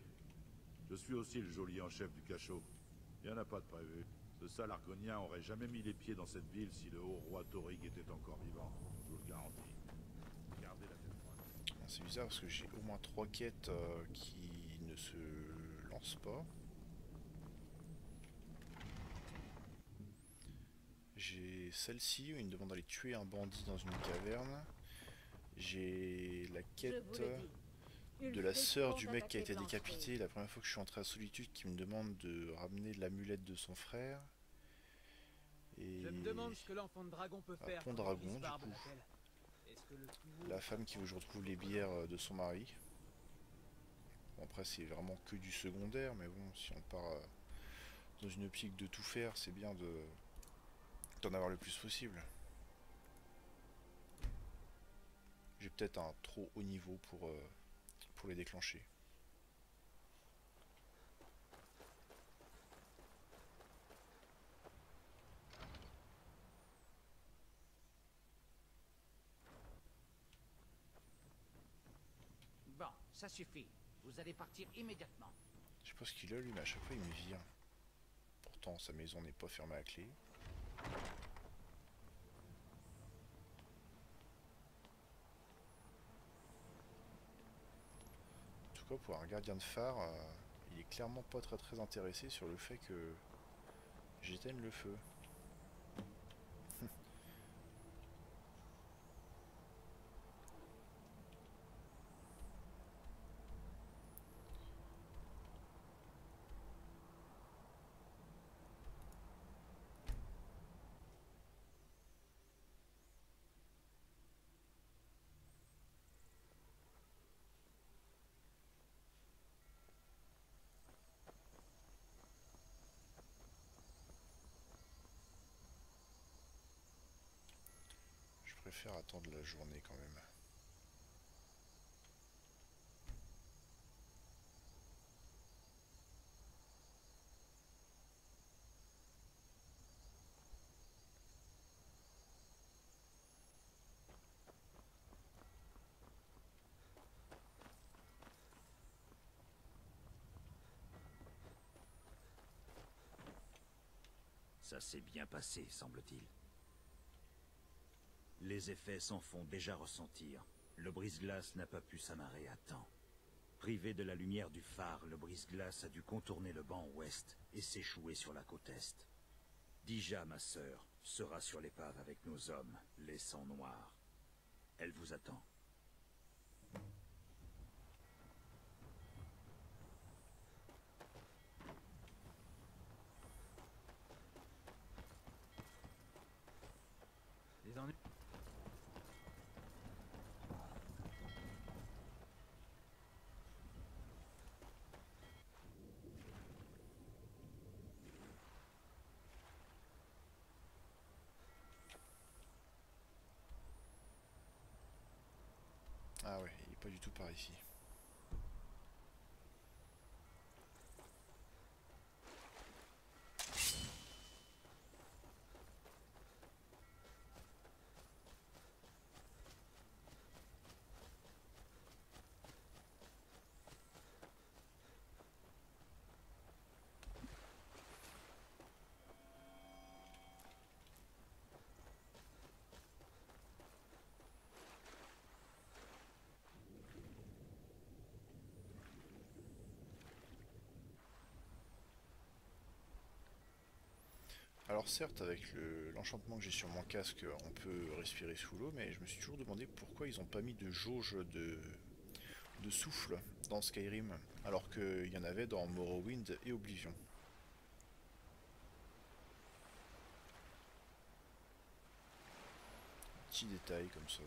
Je suis aussi le geôlier en chef du cachot. Il n'y en a pas de prévu. Ce sale argonien aurait jamais mis les pieds dans cette ville si le haut roi Torig était encore vivant. Je vous le garantis. Gardez la tête C'est bizarre parce que j'ai au moins trois quêtes euh, qui ne se pas. J'ai celle-ci où il me demande d'aller tuer un bandit dans une caverne. J'ai la quête de la sœur du mec qui a été décapité la première fois que je suis entré à Solitude qui me demande de ramener l'amulette de son frère. Et Je me demande ce que l'enfant de dragon peut à faire. Dragon, du coup. La femme qui veut que je retrouve les bières euh, de son mari. Après, c'est vraiment que du secondaire, mais bon, si on part euh, dans une optique de tout faire, c'est bien de d'en avoir le plus possible. J'ai peut-être un trop haut niveau pour, euh, pour les déclencher. Bon, ça suffit. Vous allez partir immédiatement. Je sais pas ce qu'il a lui, mais à chaque fois il me vire. Pourtant, sa maison n'est pas fermée à clé. En tout cas, pour un gardien de phare, euh, il est clairement pas très très intéressé sur le fait que j'éteigne le feu. Préfère attendre la journée quand même. Ça s'est bien passé, semble-t-il. Les effets s'en font déjà ressentir. Le brise-glace n'a pas pu s'amarrer à temps. Privé de la lumière du phare, le brise-glace a dû contourner le banc ouest et s'échouer sur la côte est. Dija, ma sœur, sera sur l'épave avec nos hommes, les sangs noirs. Elle vous attend. Pas du tout par ici. Alors certes, avec le- l'enchantement que j'ai sur mon casque, on peut respirer sous l'eau, mais je me suis toujours demandé pourquoi ils n'ont pas mis de jauge de, de souffle dans Skyrim, alors qu'il y en avait dans Morrowind et Oblivion. Petit détail comme ça.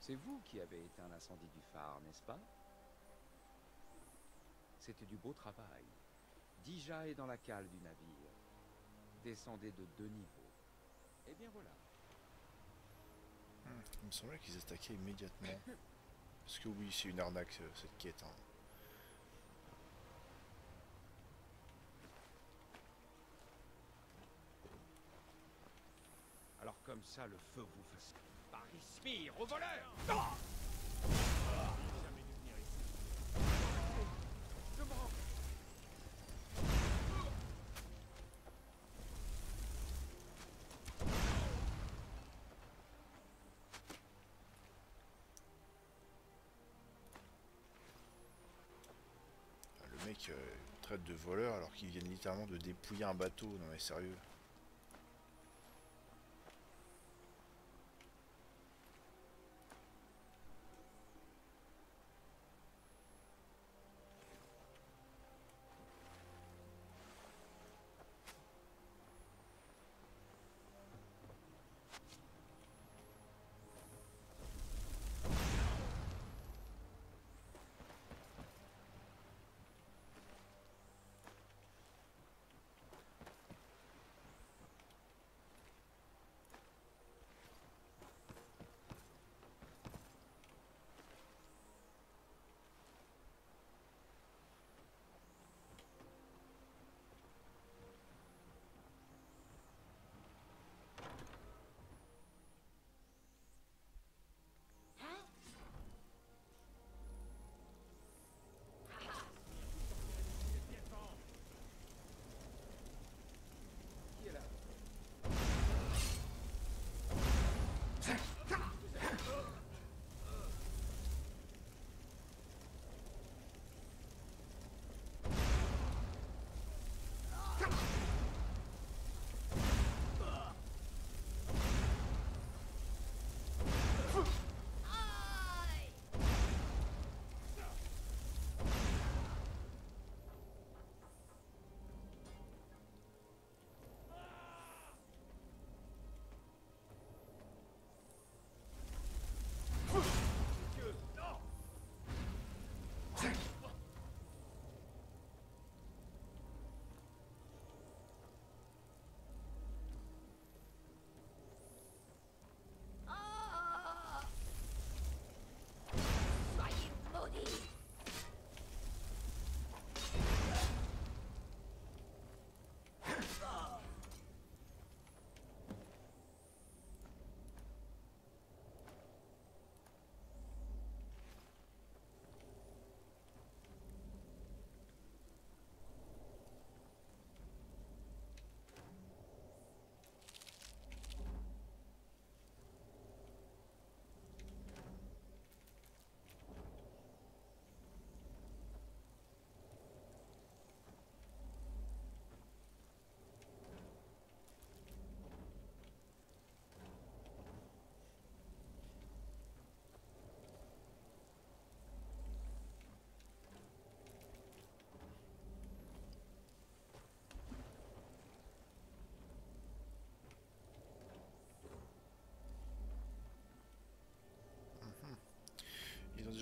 C'est vous qui avez éteint l'incendie du phare, n'est-ce pas? C'était du beau travail. Dija est dans la cale du navire. Descendez de deux niveaux. Et bien voilà. Hmm, Il me semblait qu'ils attaquaient immédiatement. Parce que oui, c'est une arnaque euh, cette quête. hein. Alors comme ça, le feu vous fasse... Ismir, au voleur. Le mec euh, traite de voleur alors qu'ils viennent littéralement de dépouiller un bateau. Non mais sérieux.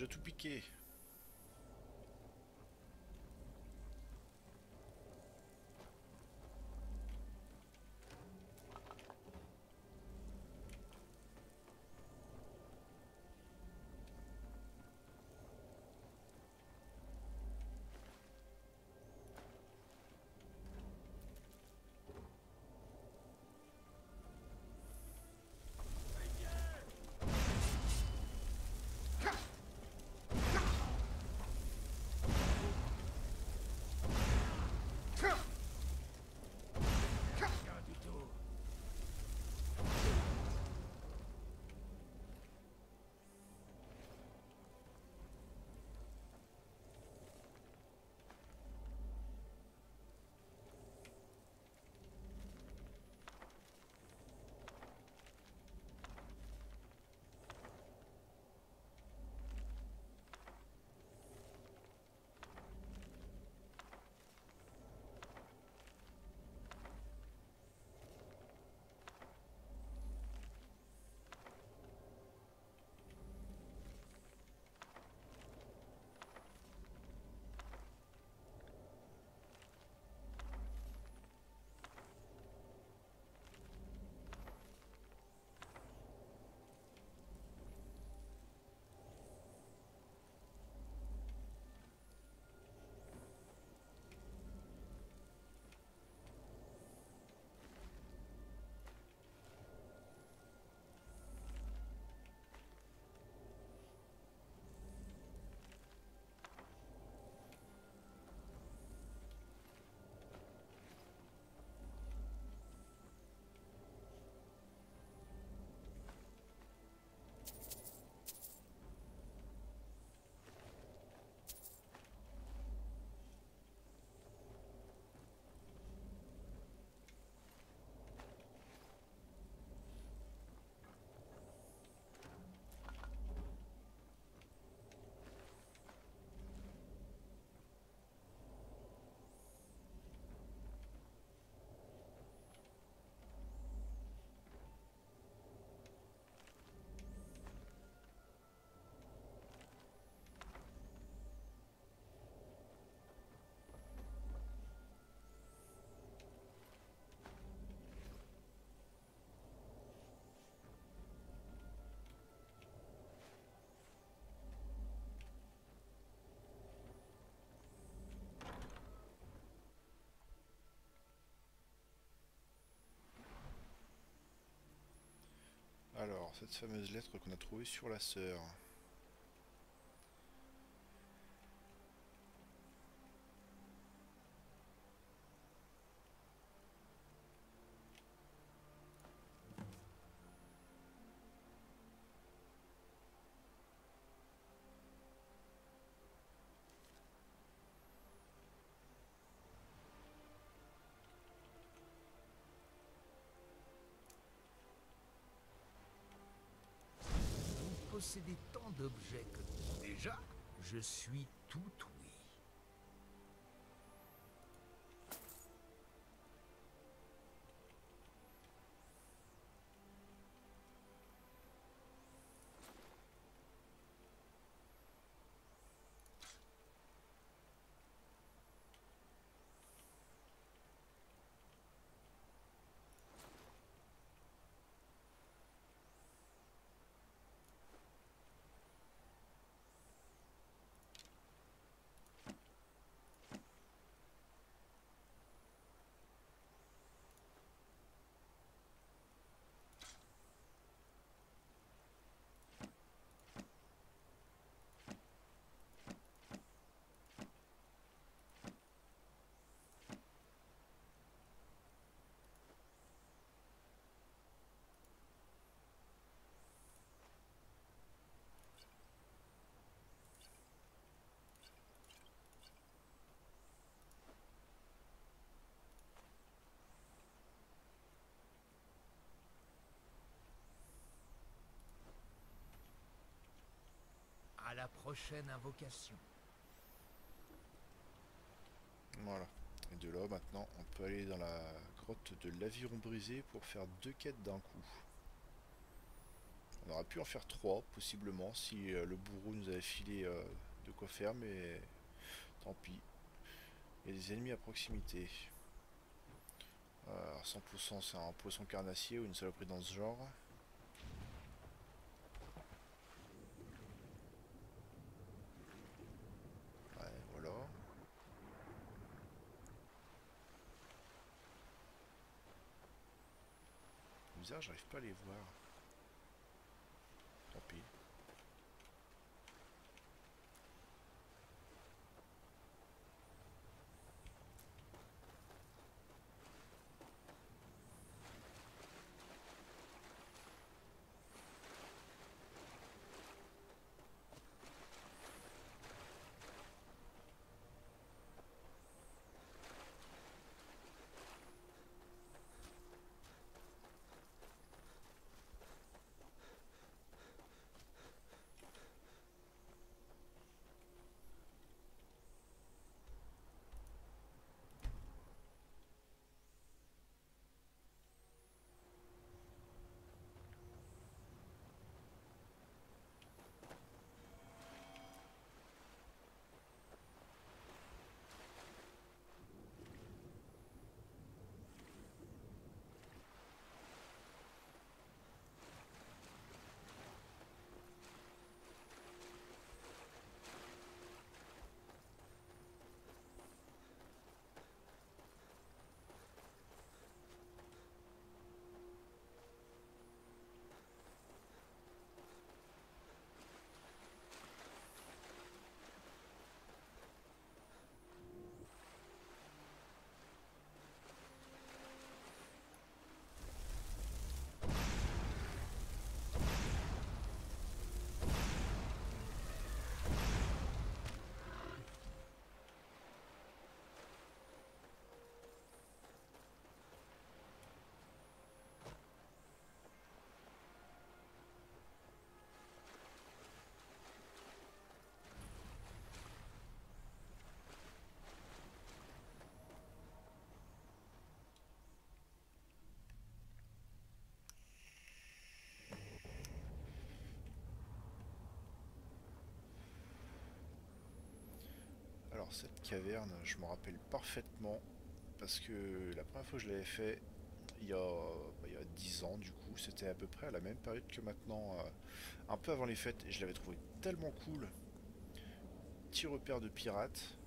Tout piqué. Alors, cette fameuse lettre qu'on a trouvée sur la sœur. Vous possédez tant d'objets que déjà, je suis tout oui. À la prochaine invocation. Voilà. Et de là, maintenant, on peut aller dans la grotte de l'Aviron brisé pour faire deux quêtes d'un coup. On aurait pu en faire trois, possiblement, si euh, le bourreau nous avait filé euh, de quoi faire, mais tant pis. Il y a des ennemis à proximité. Euh, alors 100% c'est un poisson carnassier ou une saloperie dans ce genre? Ouais, voilà. J'arrive pas à les voir. Cette caverne, je me rappelle parfaitement parce que la première fois que je l'avais fait, il y, a, bah, il y a 10 ans du coup, c'était à peu près à la même période que maintenant, euh, un peu avant les fêtes, et je l'avais trouvé tellement cool. Petit repère de pirates.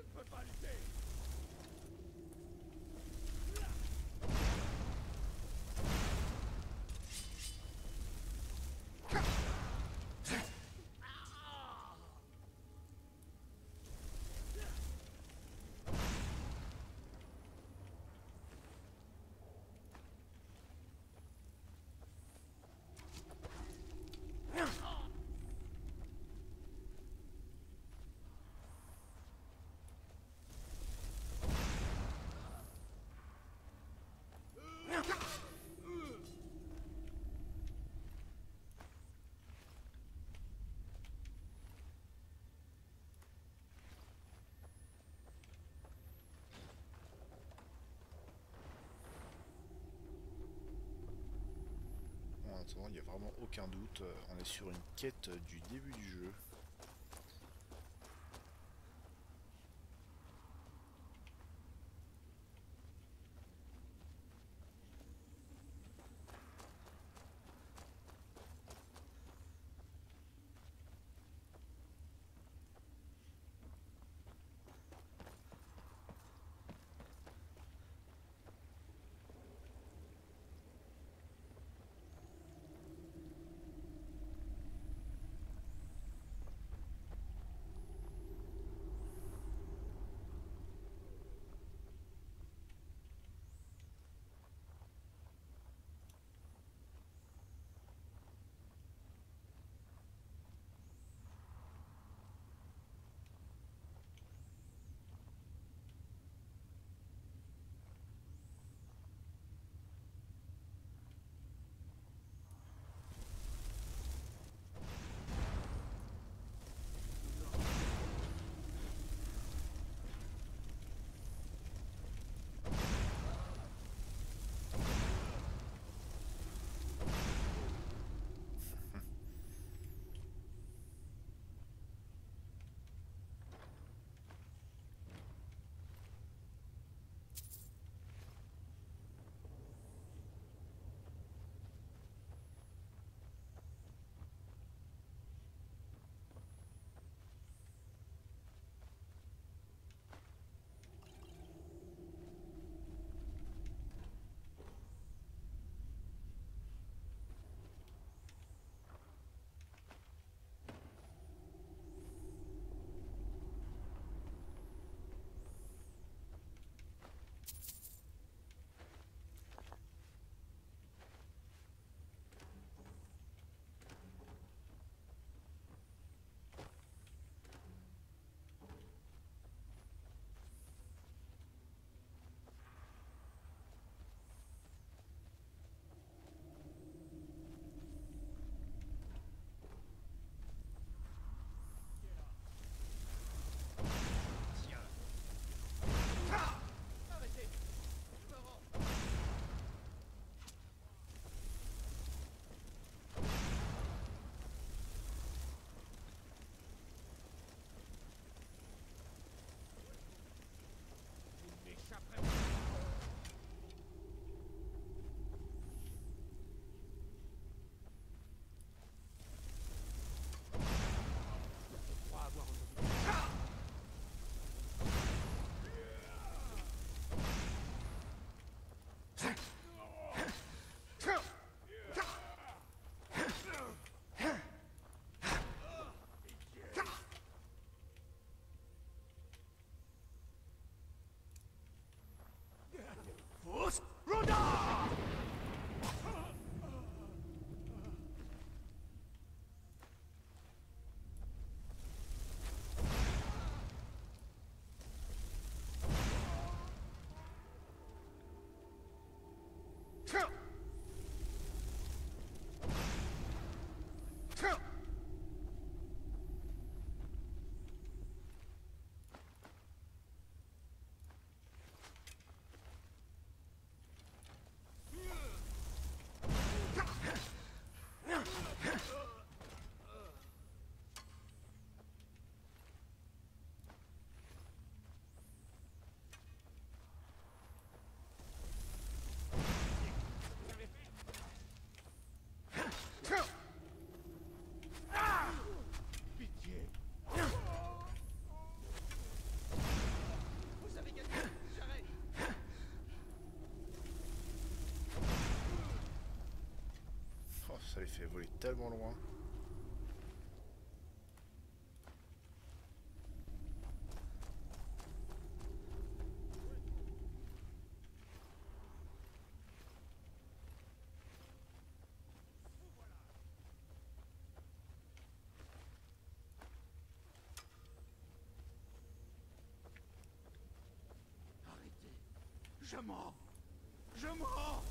Unbrutalität! En attendant, il n'y a vraiment aucun doute. euh, On est sur une quête du début du jeu. Ça les fait voler tellement loin. Je mens. Je mens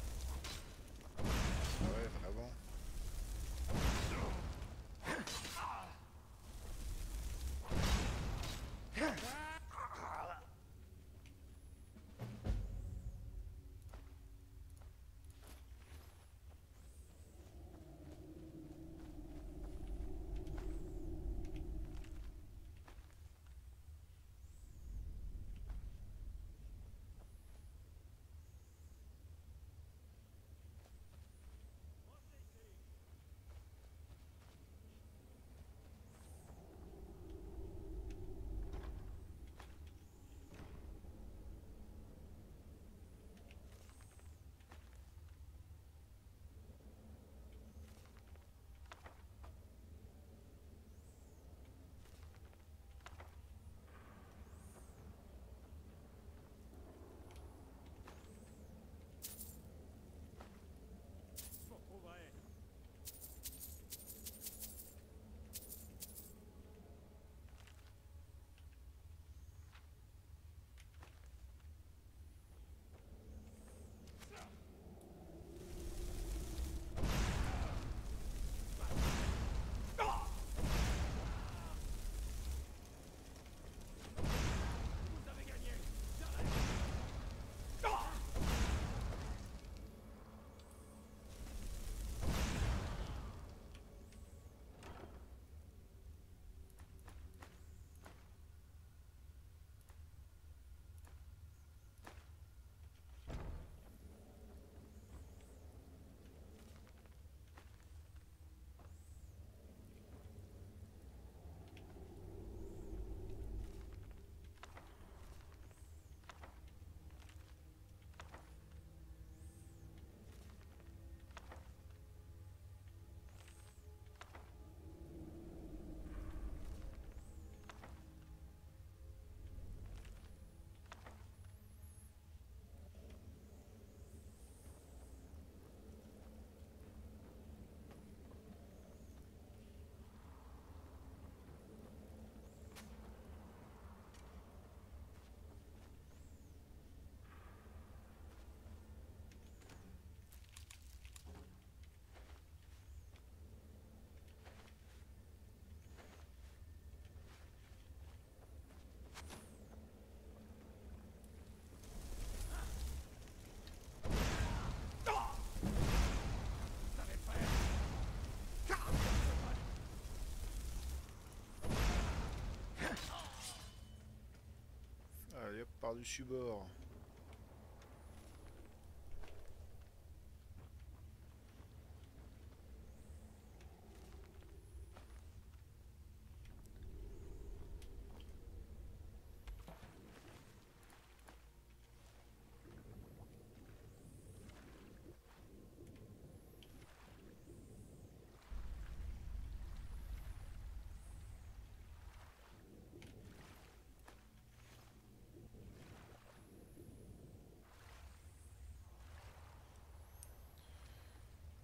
par-dessus bord.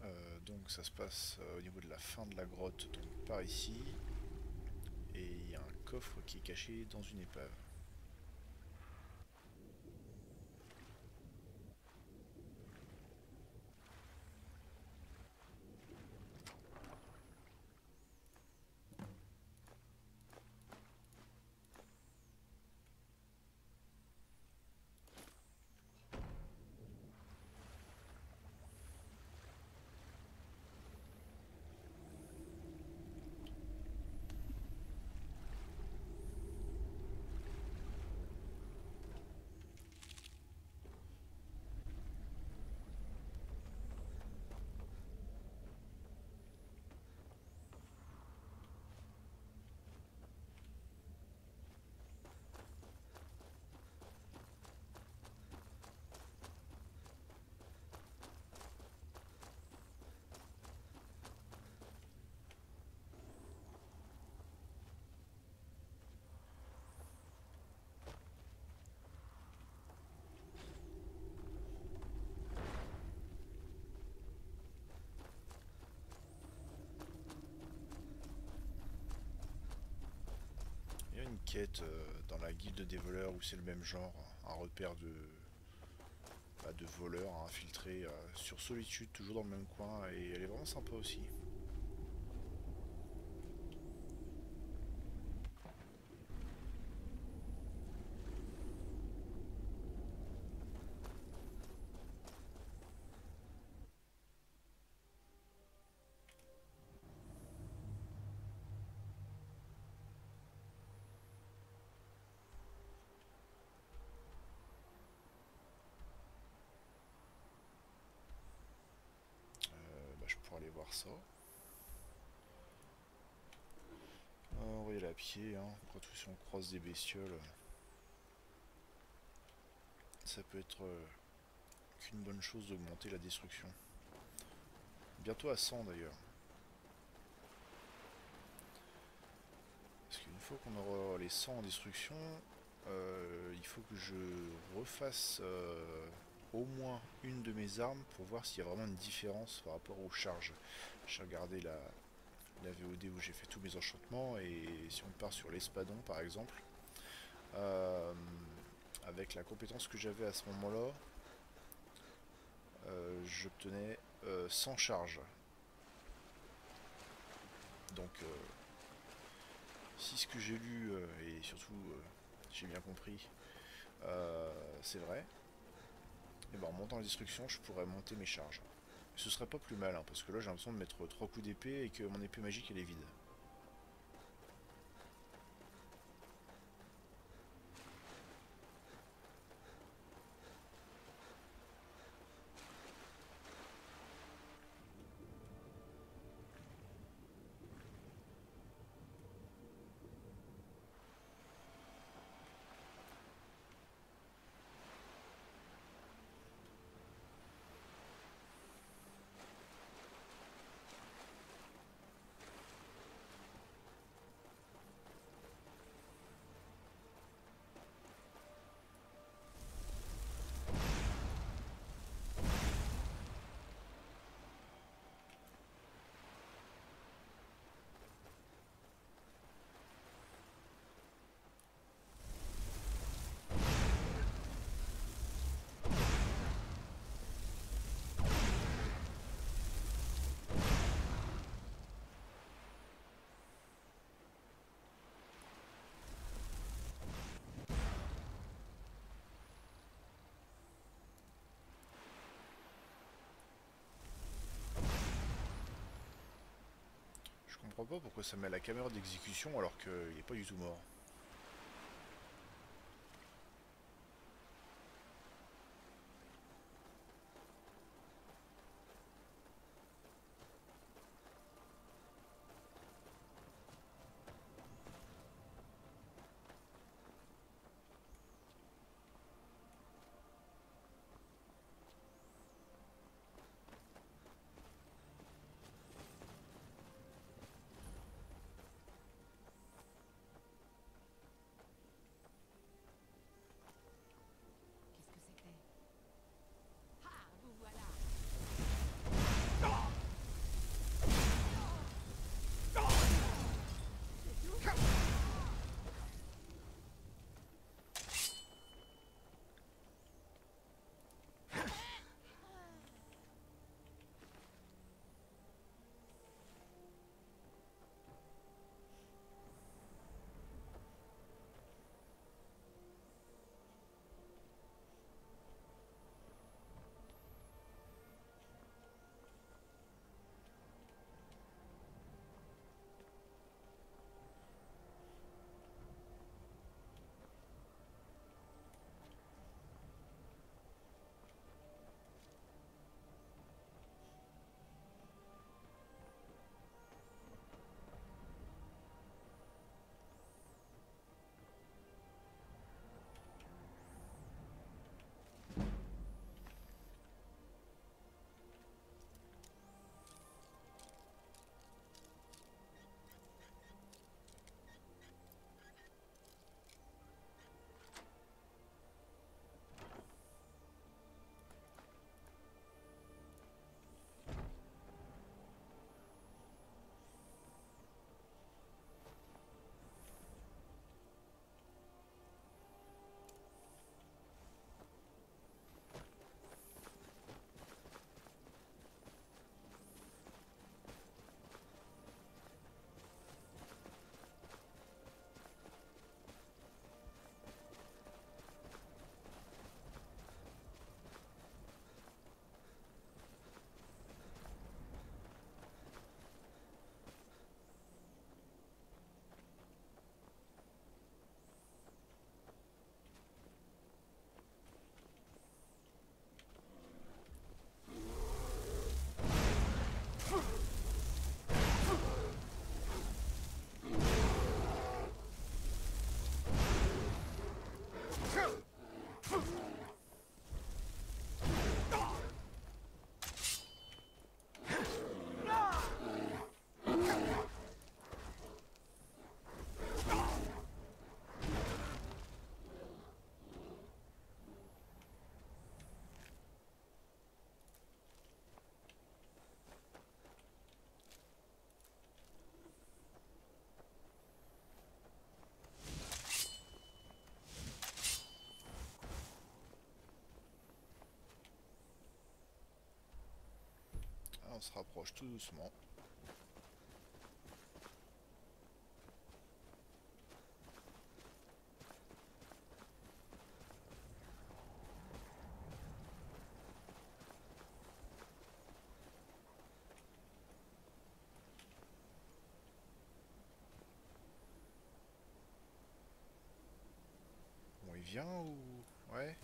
Euh, donc ça se passe euh, au niveau de la fin de la grotte, donc par ici. Et il y a un coffre qui est caché dans une épave. Il y a une euh, dans la guilde des voleurs où c'est le même genre, un repère de, bah, de voleurs à infiltrer euh, sur Solitude, toujours dans le même coin, et elle est vraiment sympa aussi. Euh, bah, je pourrais aller voir ça. Euh, on va y aller à pied, hein. si on croise des bestioles, ça peut être euh, qu'une bonne chose d'augmenter la destruction. Bientôt à 100 d'ailleurs. Parce qu'une fois qu'on aura les 100 en destruction, euh, il faut que je refasse euh, au moins une de mes armes pour voir s'il y a vraiment une différence par rapport aux charges. J'ai regardé la, la VOD où j'ai fait tous mes enchantements et si on part sur l'espadon par exemple, euh, avec la compétence que j'avais à ce moment-là, euh, j'obtenais euh, 100 charges. Donc euh, si ce que j'ai lu euh, et surtout euh, j'ai bien compris, euh, c'est vrai, et ben en montant la destruction, je pourrais monter mes charges. Ce serait pas plus mal, hein, parce que là j'ai l'impression de mettre trois coups d'épée et que mon épée magique elle est vide. Je comprends pas pourquoi ça met la caméra d'exécution alors qu'il est pas du tout mort. Oh! On se rapproche tout doucement. Bon, il vient ou... Ouais.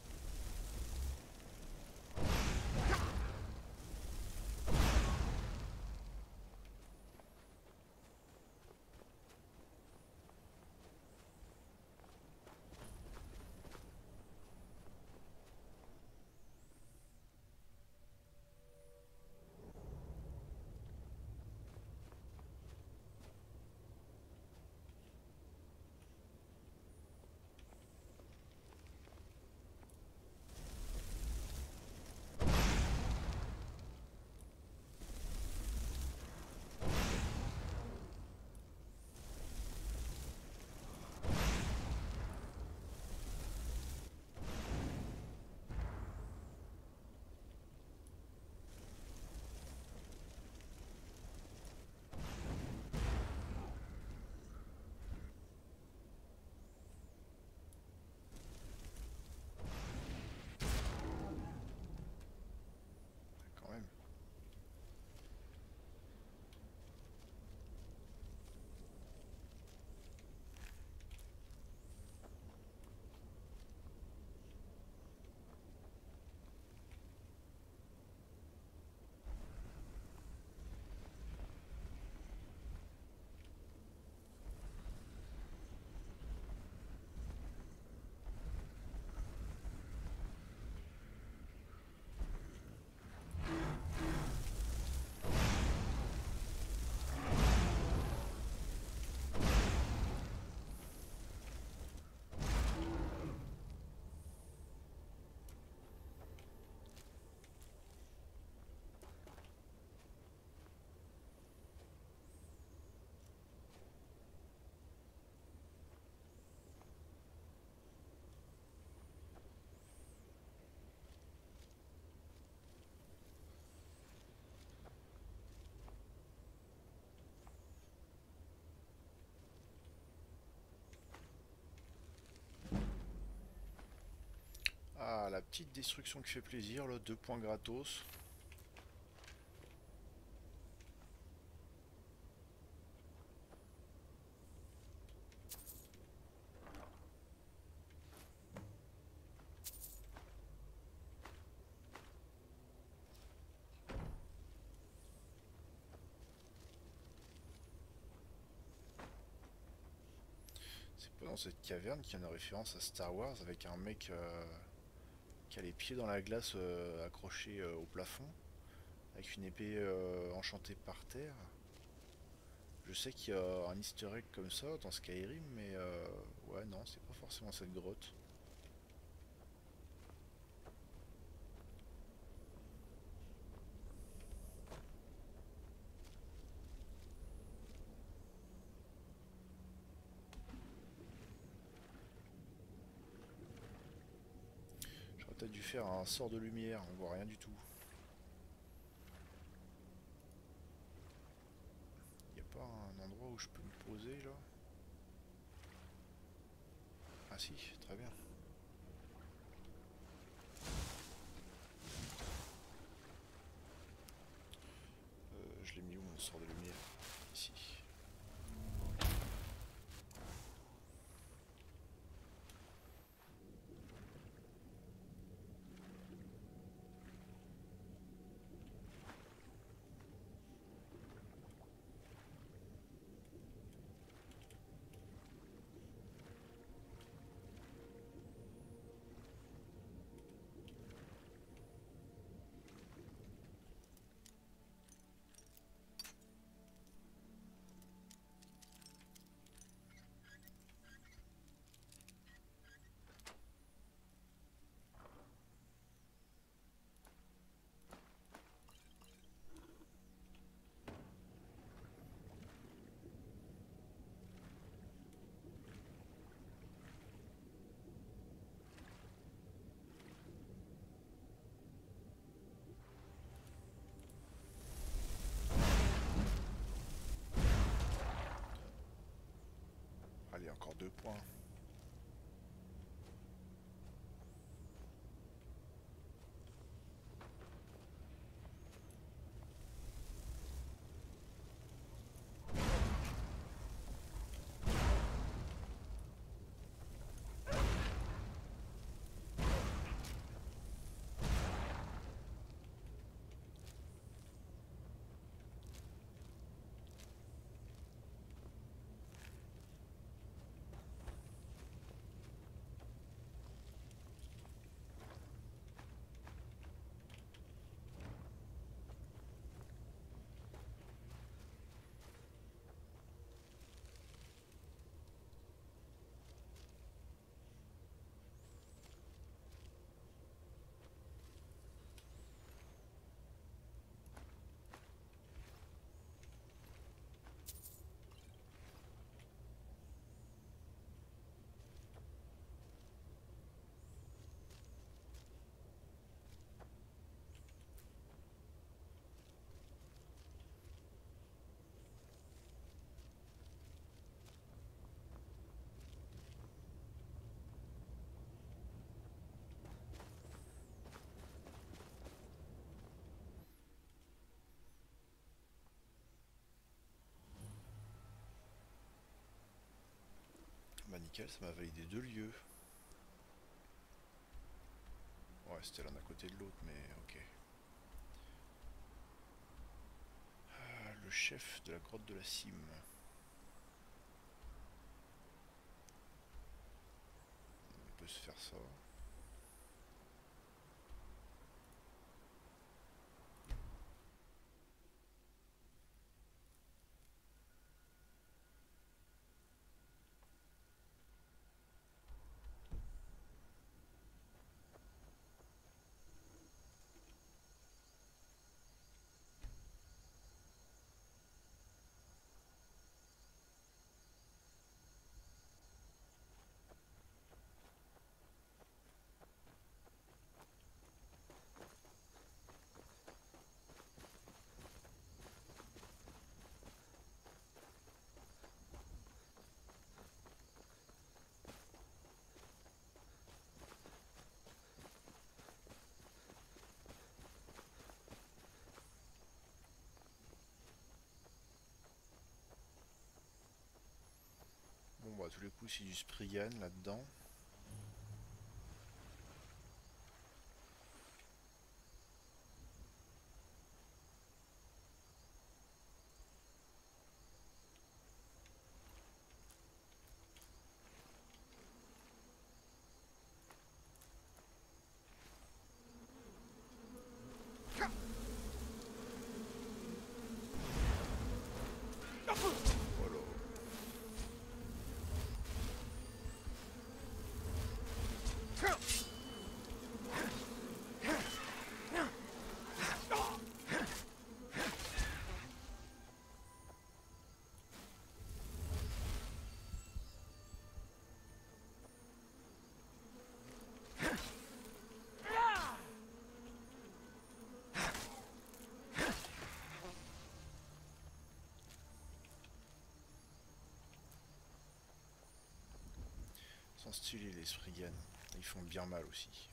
Ah, la petite destruction qui fait plaisir, là, deux points gratos. Cette caverne qu'il y a une référence à Star Wars avec un mec euh, qui a les pieds dans la glace euh, accrochés euh, au plafond, avec une épée euh, enchantée par terre. Je sais qu'il y a un easter egg comme ça dans Skyrim, mais ouais, non, c'est pas forcément cette grotte. J'aurais peut-être dû faire un sort de lumière, on voit rien du tout. Y a pas un endroit où je peux me poser là? Ah si, très bien. encore deux points. Ça m'a validé deux lieux. Ouais, c'était l'un à côté de l'autre, mais ok. Ah, le chef de la grotte de la cime. On peut se faire ça. Bon bah à tous les coups c'est du Spriggan là-dedans. Voilà. Ils sont stylés les Spriggan. Ils font bien mal aussi.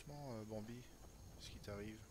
Doucement, euh, Bambi. Ce qui t'arrive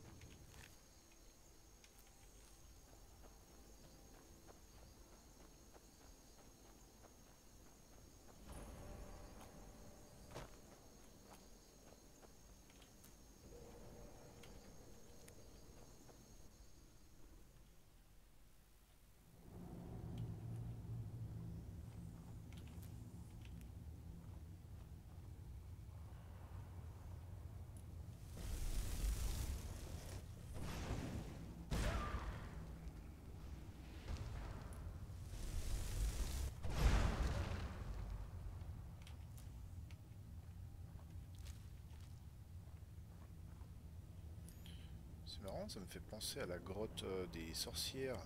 C'est marrant, ça me fait penser à la grotte euh, des sorcières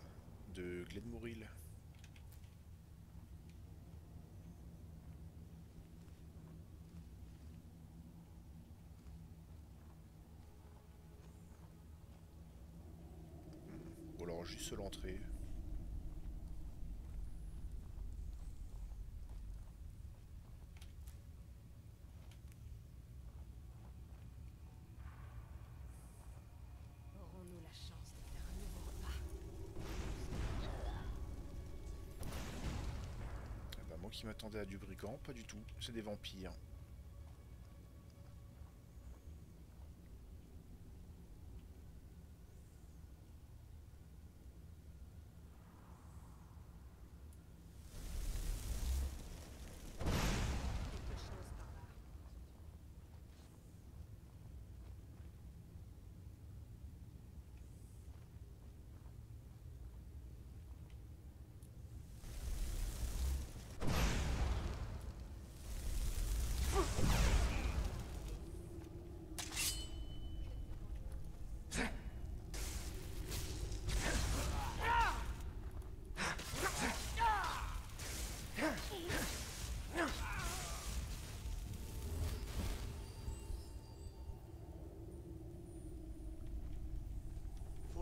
de Glenmooril. Ou alors juste l'entrée. Aurons-nous la chance de faire un nouveau repas Ah bah, moi qui m'attendais à du brigand, pas du tout, c'est des vampires.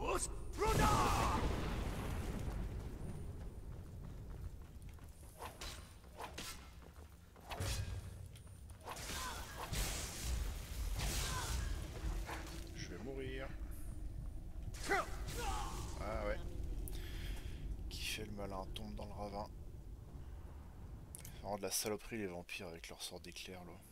Quelque chose par là. Je vais mourir. Ah ouais. Qui fait le malin tombe dans le ravin. Vraiment de la saloperie les vampires avec leur sort d'éclair là.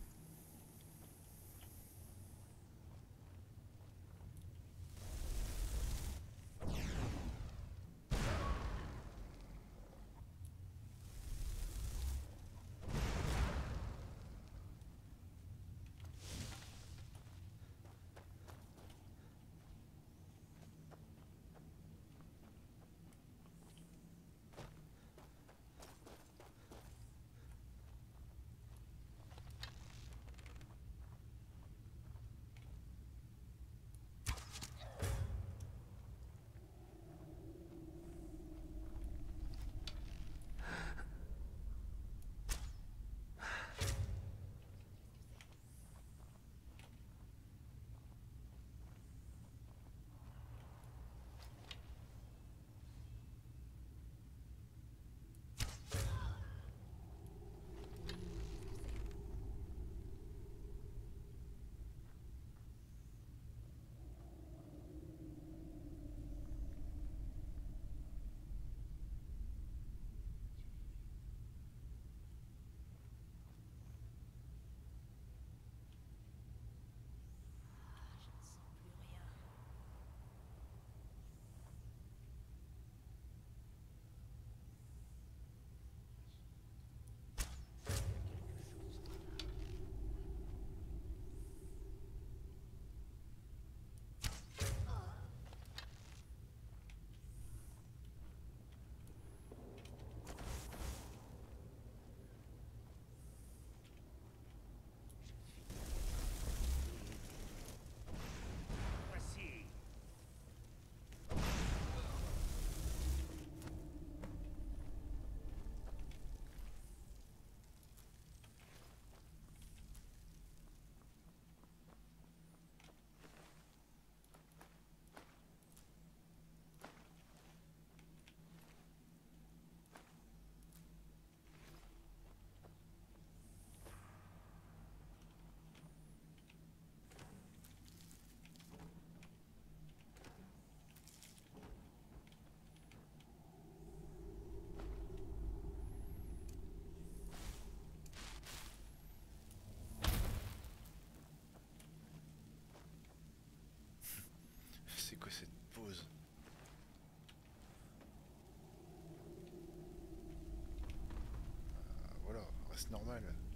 Normal.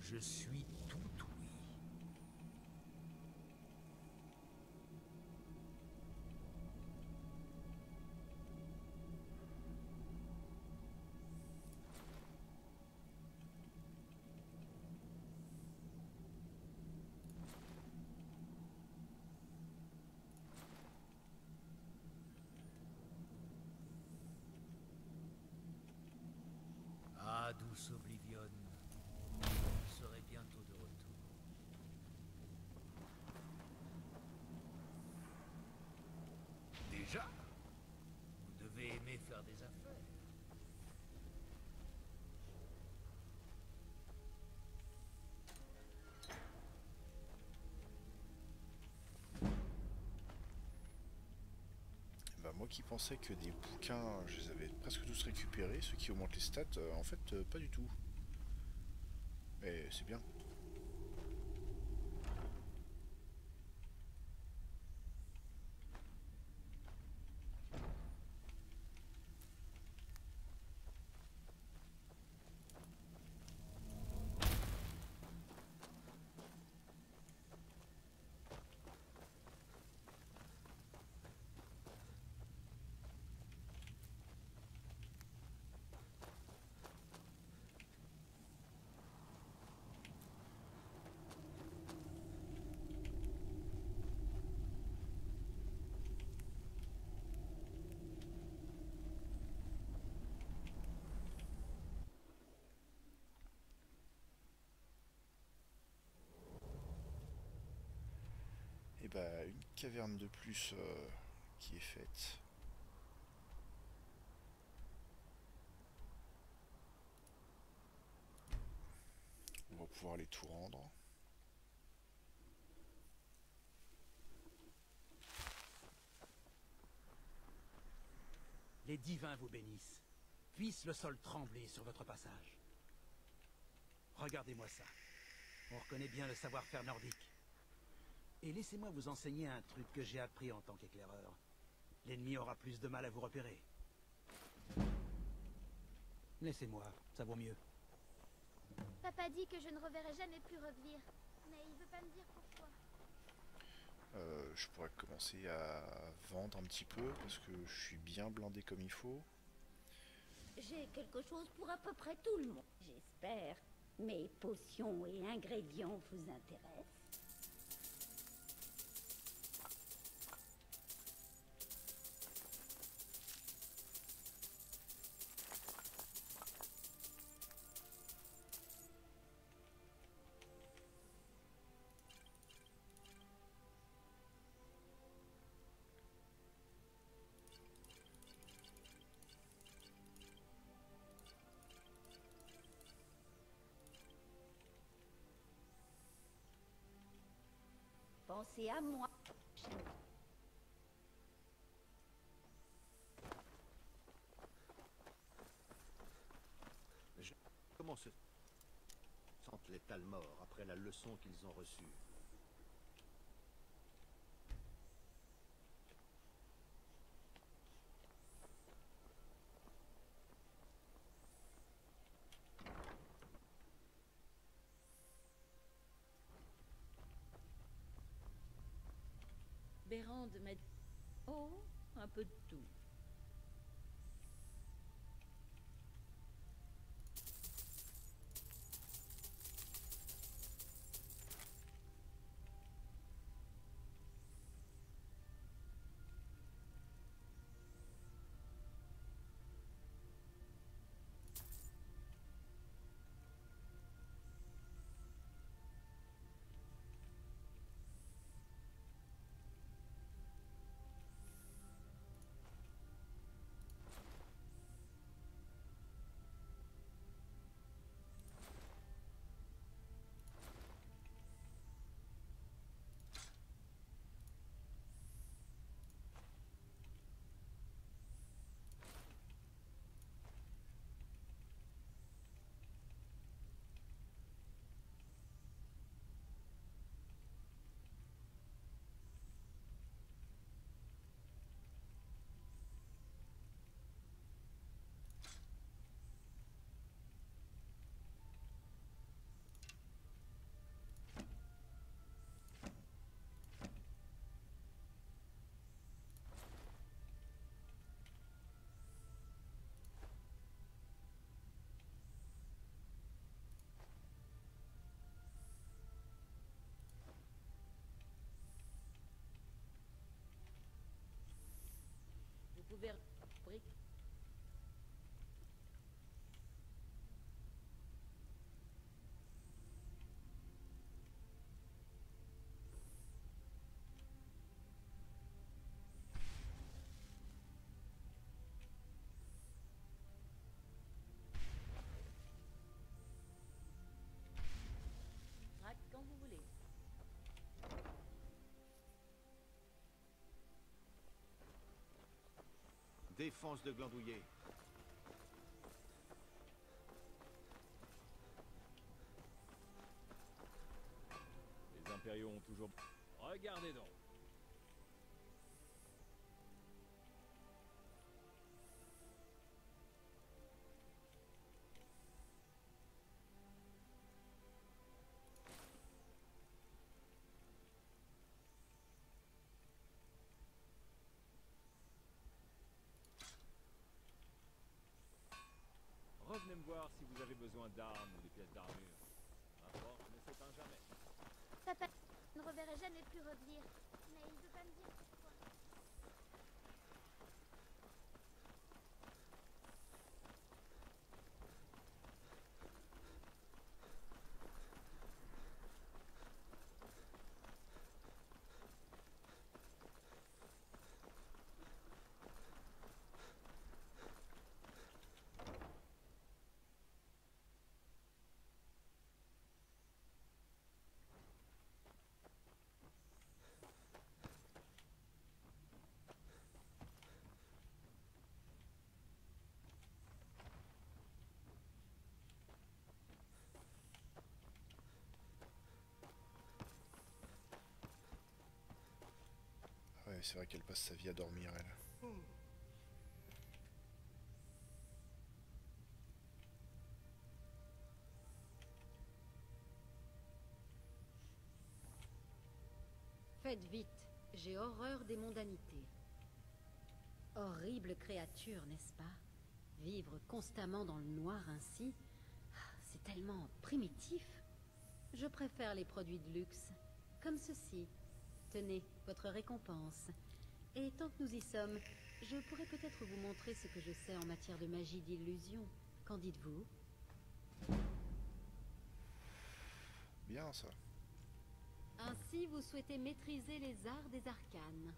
Je suis tout oui. Ah, douce Oblivion, je serai bientôt de retour. Déjà Vous devez aimer faire affaires. Bah moi qui pensais que des bouquins, je les avais presque tous récupérés, ceux qui augmentent les stats, euh, en fait euh, pas du tout. Mais c'est bien. Et bah une caverne de plus euh, qui est faite. On va pouvoir les tout rendre. Les divins vous bénissent. Puisse le sol trembler sur votre passage. Regardez-moi ça. On reconnaît bien le savoir-faire nordique. Et laissez-moi vous enseigner un truc que j'ai appris en tant qu'éclaireur. L'ennemi aura plus de mal à vous repérer. Laissez-moi, ça vaut mieux. Papa dit que je ne reverrai jamais plus Rockvir. Mais il veut pas me dire pourquoi. Euh, je pourrais commencer à vendre un petit peu parce que je suis bien blindé comme il faut. J'ai quelque chose pour à peu près tout le monde. J'espère. Mes potions et ingrédients vous intéressent Pensez à moi. Je... Comment se sentent les Talmors après la leçon qu'ils ont reçue? M'a dit... Oh, un peu de tout. Défense de glandouiller. Les impériaux ont toujours... Regardez donc besoin d'armes ou de pièces d'armure. Ma porte ne s'éteint jamais. Papa ne reverrai jamais plus revenir. Mais il veut pas me dire pourquoi. C'est vrai qu'elle passe sa vie à dormir, elle. Faites vite, j'ai horreur des mondanités. Horrible créature, n'est-ce pas? Vivre constamment dans le noir ainsi, ah, c'est tellement primitif. Je préfère les produits de luxe, comme ceci. Tenez, votre récompense. Et tant que nous y sommes, je pourrais peut-être vous montrer ce que je sais en matière de magie d'illusion. Qu'en dites-vous? Bien ça. Ainsi, vous souhaitez maîtriser les arts des arcanes.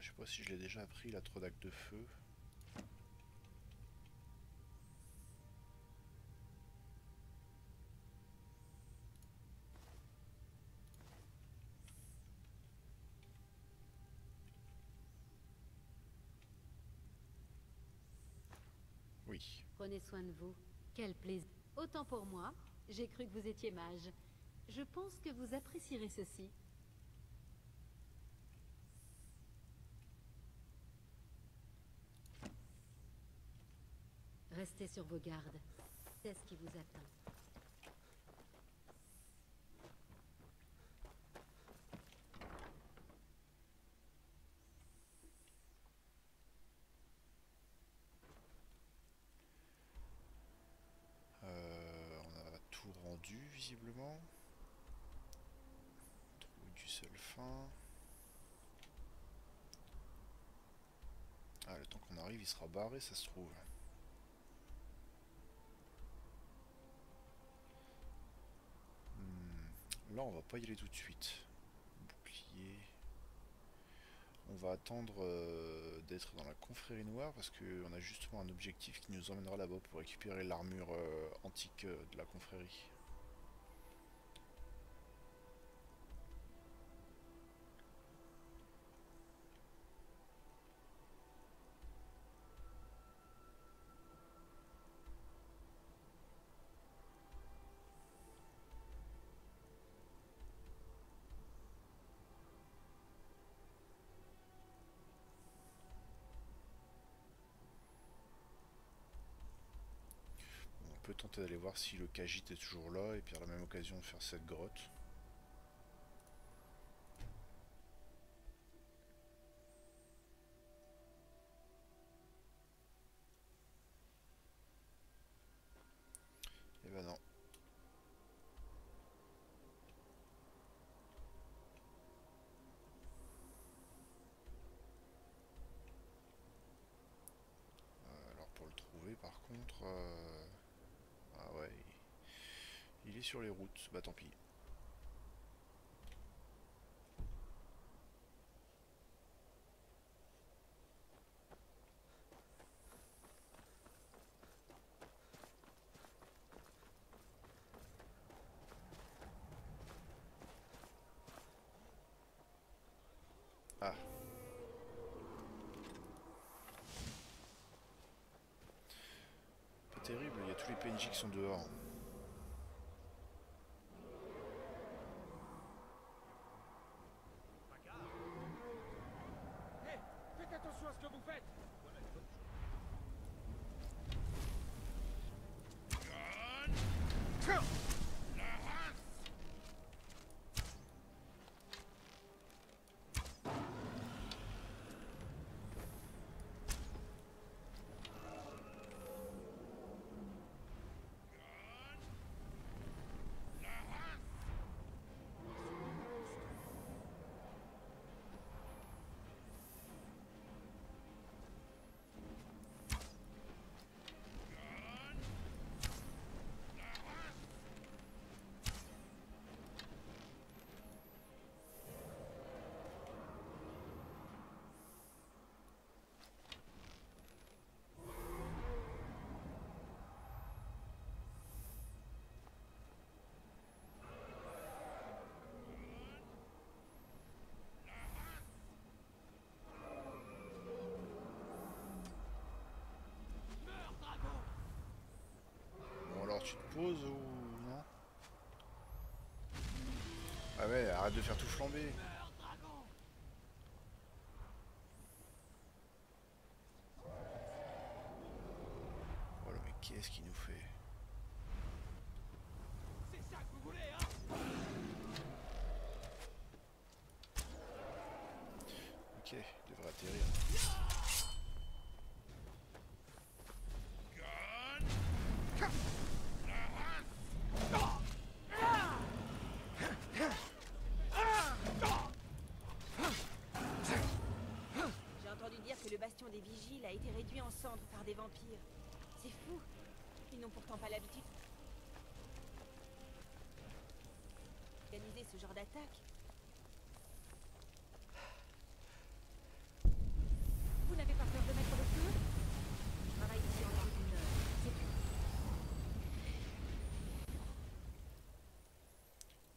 Je sais pas si je l'ai déjà appris, la Trodac de feu. Oui. Prenez soin de vous. Quel plaisir. Autant pour moi, j'ai cru que vous étiez mage. Je pense que vous apprécierez ceci. Restez sur vos gardes. C'est ce qui vous attend. Euh, on a tout rendu visiblement. Trouver du seul fin. Ah, le temps qu'on arrive, il sera barré, ça se trouve. Hmm, On va pas y aller tout de suite. Bouclier. On va attendre euh, d'être dans la confrérie noire parce qu'on a justement un objectif qui nous emmènera là-bas pour récupérer l'armure euh, antique euh, de la confrérie. Si le Khajiit est toujours là et puis à la même occasion faire cette grotte. Eh ben non. par contre... euh, Ah ouais. Il est sur les routes. Bah tant pis. Ah. Pas terrible, il y a tous les PNJ qui sont dehors. Hé, faites attention à ce que vous faites Tu te poses ou non? Ah ouais, arrête de faire tout flamber. Voilà, mais qu'est-ce qu'il nous fait C'est ça que vous voulez, hein Ok, il devrait atterrir. J'ai entendu dire que le bastion des vigiles a été réduit en cendres par vampires. C'est fou. Ils n'ont pourtant pas l'habitude. Organiser ce genre d'attaque. Vous n'avez pas peur de mettre le feu? Je travaille ici en.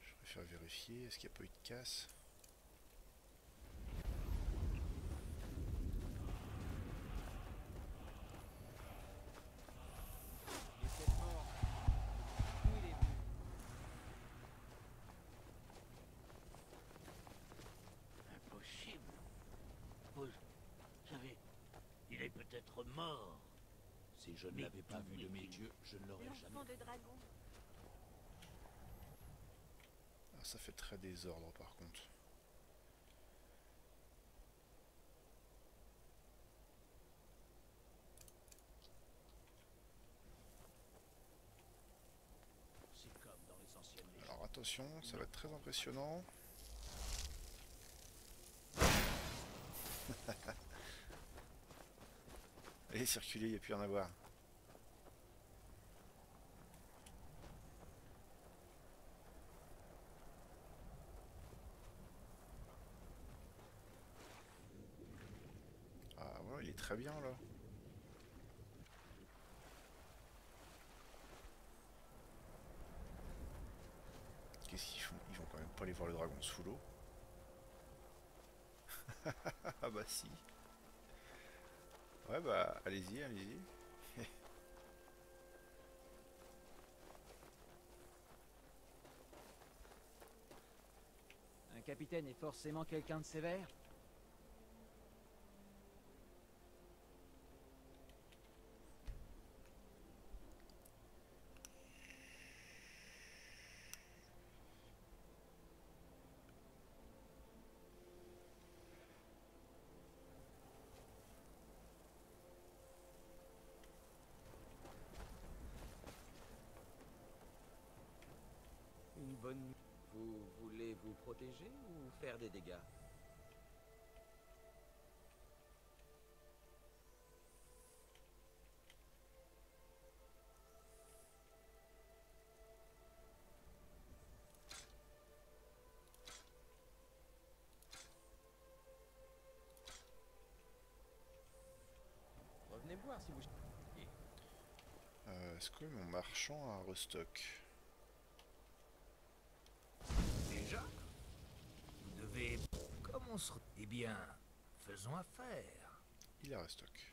Je préfère vérifier, est-ce qu'il n'y a pas eu de casse Il est peut-être mort. D'où il est venu Impossible. Vous savez, il est peut-être mort. Si je ne l'avais pas vu de mes yeux, je ne l'aurais jamais dragon. Ah, ça fait très désordre par contre. C'est comme dans les anciennes légendes. Alors attention, ça va être très impressionnant. [LAUGHS] Allez, circuler, il n'y a plus rien à voir. Ah voilà, il est bien là. Qu'est-ce qu'ils font? Ils vont quand même pas aller voir le dragon sous l'eau. [LAUGHS] ah bah si. Ouais bah allez-y, allez-y. [LAUGHS] Un capitaine est forcément quelqu'un de sévère? Vous protéger ou faire des dégâts Revenez voir si vous... Euh, est-ce que mon marchand a un restock? Eh bien, faisons affaire. Il a restock.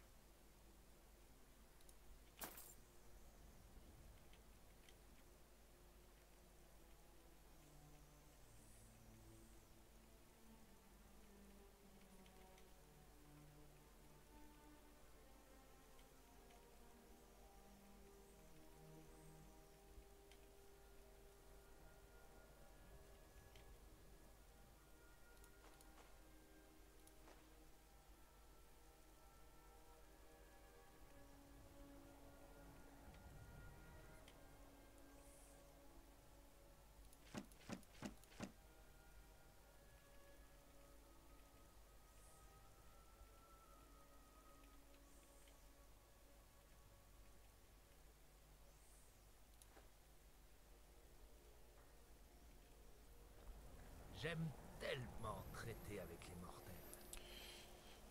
J'aime tellement traiter avec les mortels.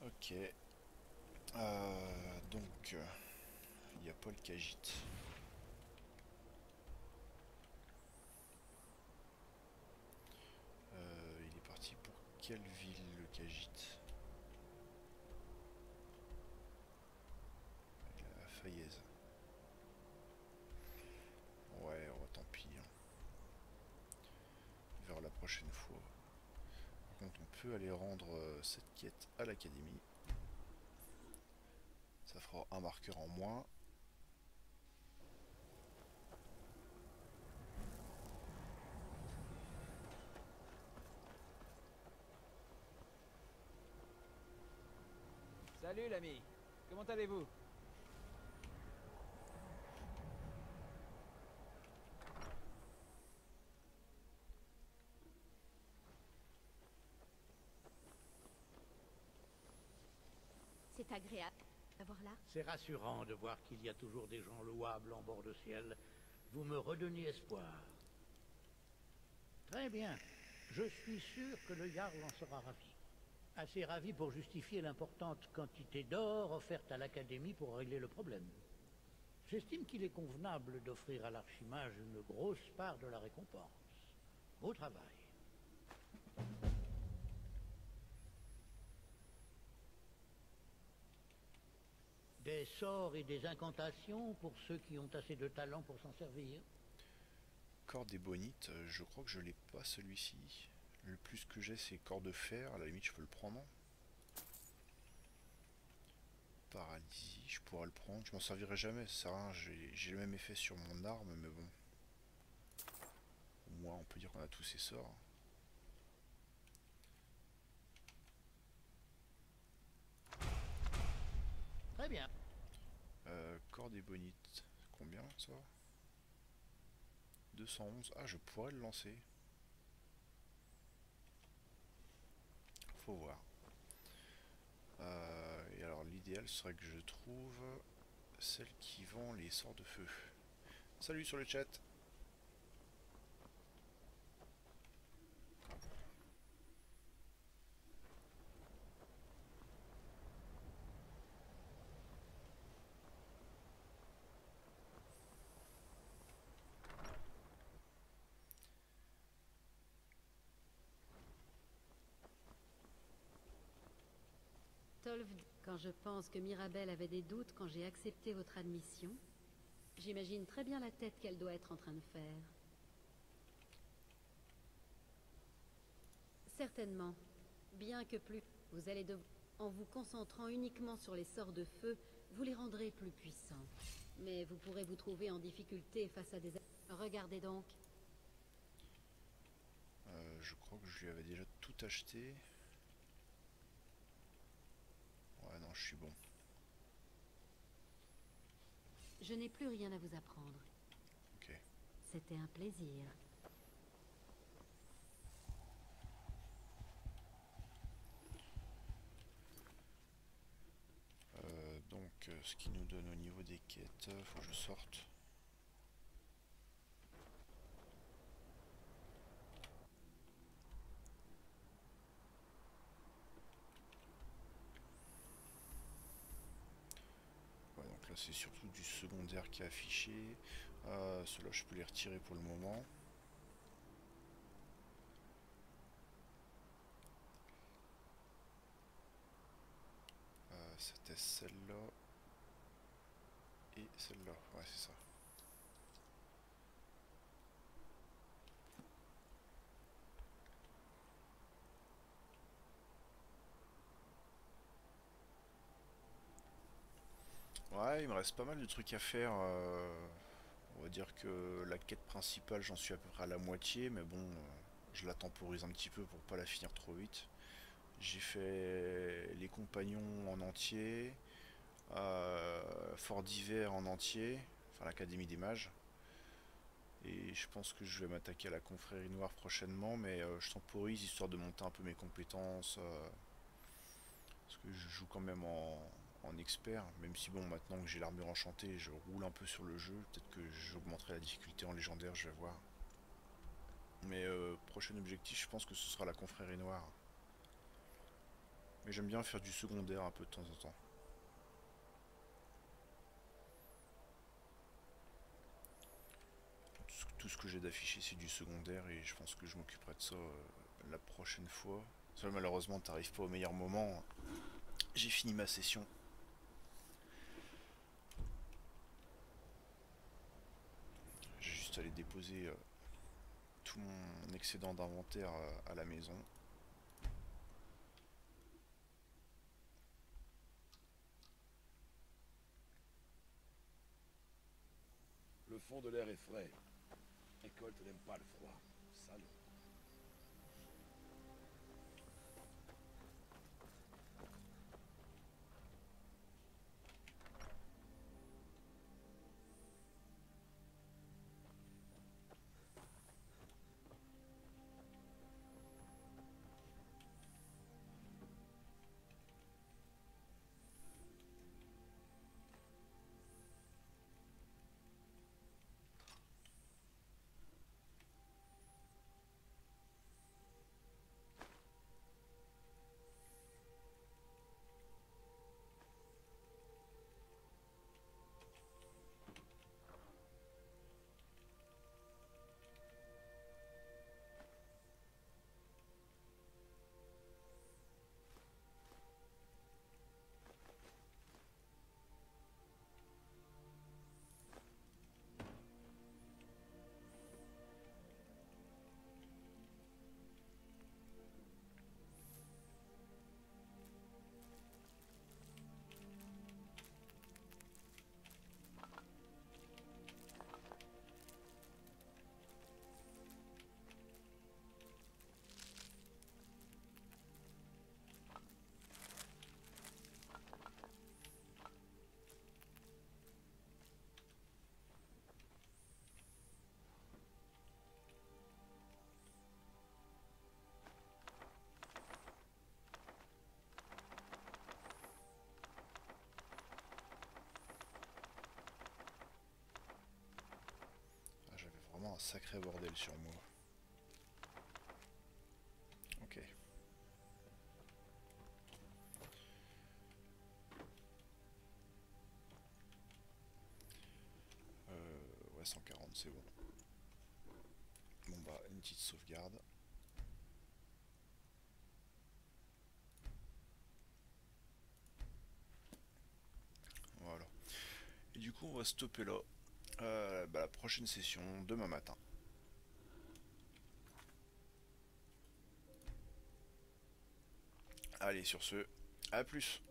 Ok. Euh, donc, euh, il n'y a pas le Kagite. Euh, il est parti pour quelle ville le Kagite Il est à Fayez. Ouais, oh, tant pis. hein. On verra la prochaine fois. Par contre, on peut aller rendre euh, cette quête à l'académie. Ça fera un marqueur en moins. Salut l'ami, comment allez-vous? C'est rassurant de voir qu'il y a toujours des gens louables en bord de ciel. Vous me redonnez espoir. Très bien. Je suis sûr que le Jarl en sera ravi. Assez ravi pour justifier l'importante quantité d'or offerte à l'Académie pour régler le problème. J'estime qu'il est convenable d'offrir à l'archimage une grosse part de la récompense. Beau travail. Des sorts et des incantations pour ceux qui ont assez de talent pour s'en servir. Corps des bonites, euh, je crois que je l'ai pas celui-ci. Le plus que j'ai c'est corps de fer, à la limite je peux le prendre. Paralysie, je pourrais le prendre, je m'en servirai jamais, ça sert à rien, j'ai j'ai le même effet sur mon arme, mais bon. Au moins on peut dire qu'on a tous ces sorts. Très bien. Euh, corps des bonites, combien ça? 211, ah je pourrais le lancer. Faut voir. Euh, et alors l'idéal serait que je trouve celle qui vend les sorts de feu. Salut sur le chat. Quand je pense que Mirabelle avait des doutes quand j'ai accepté votre admission, j'imagine très bien la tête qu'elle doit être en train de faire. Certainement, bien que plus, vous allez de... En vous concentrant uniquement sur les sorts de feu, vous les rendrez plus puissants. Mais vous pourrez vous trouver en difficulté face à des... Regardez donc. Euh, je crois que je lui avais déjà tout acheté. Ouais non je suis bon. Je n'ai plus rien à vous apprendre. Ok. C'était un plaisir. Euh, donc euh, ce qui nous donne au niveau des quêtes, euh, faut que je sorte. Ouais là c'est surtout du secondaire qui est affiché. Euh, je peux les retirer pour le moment. Euh, C'était celle-là. Et celle-là, ouais c'est ça. Ouais, il me reste pas mal de trucs à faire. euh, on va dire que la quête principale, j'en suis à peu près à la moitié, mais bon, euh, je la temporise un petit peu pour pas la finir trop vite. J'ai fait les compagnons en entier, euh, Fort d'hiver en entier, enfin l'Académie des mages. Et je pense que je vais m'attaquer à la confrérie noire prochainement, mais je temporise histoire de monter un peu mes compétences. parce que je joue quand même en, en expert, même si bon maintenant que j'ai l'armure enchantée, je roule un peu sur le jeu, peut-être que j'augmenterai la difficulté en légendaire, je vais voir. Mais euh, prochain objectif, je pense que ce sera la confrérie noire. Mais j'aime bien faire du secondaire un peu de temps en temps. Tout ce- que j'ai d'affiché c'est du secondaire et je pense que je m'occuperai de ça euh, la prochaine fois. Ça malheureusement t'arrives pas au meilleur moment. J'ai fini ma session. J'ai juste déposer euh, tout mon excédent d'inventaire euh, à la maison. Le fond de l'air est frais. Récolte n'aime pas le froid. Sacré bordel sur moi. Ok. Euh, ouais, 140, c'est bon. Bon bah, une petite sauvegarde. Voilà. Et du coup, on va stopper là. Euh, bah, la prochaine session, demain matin. Allez, sur ce, à plus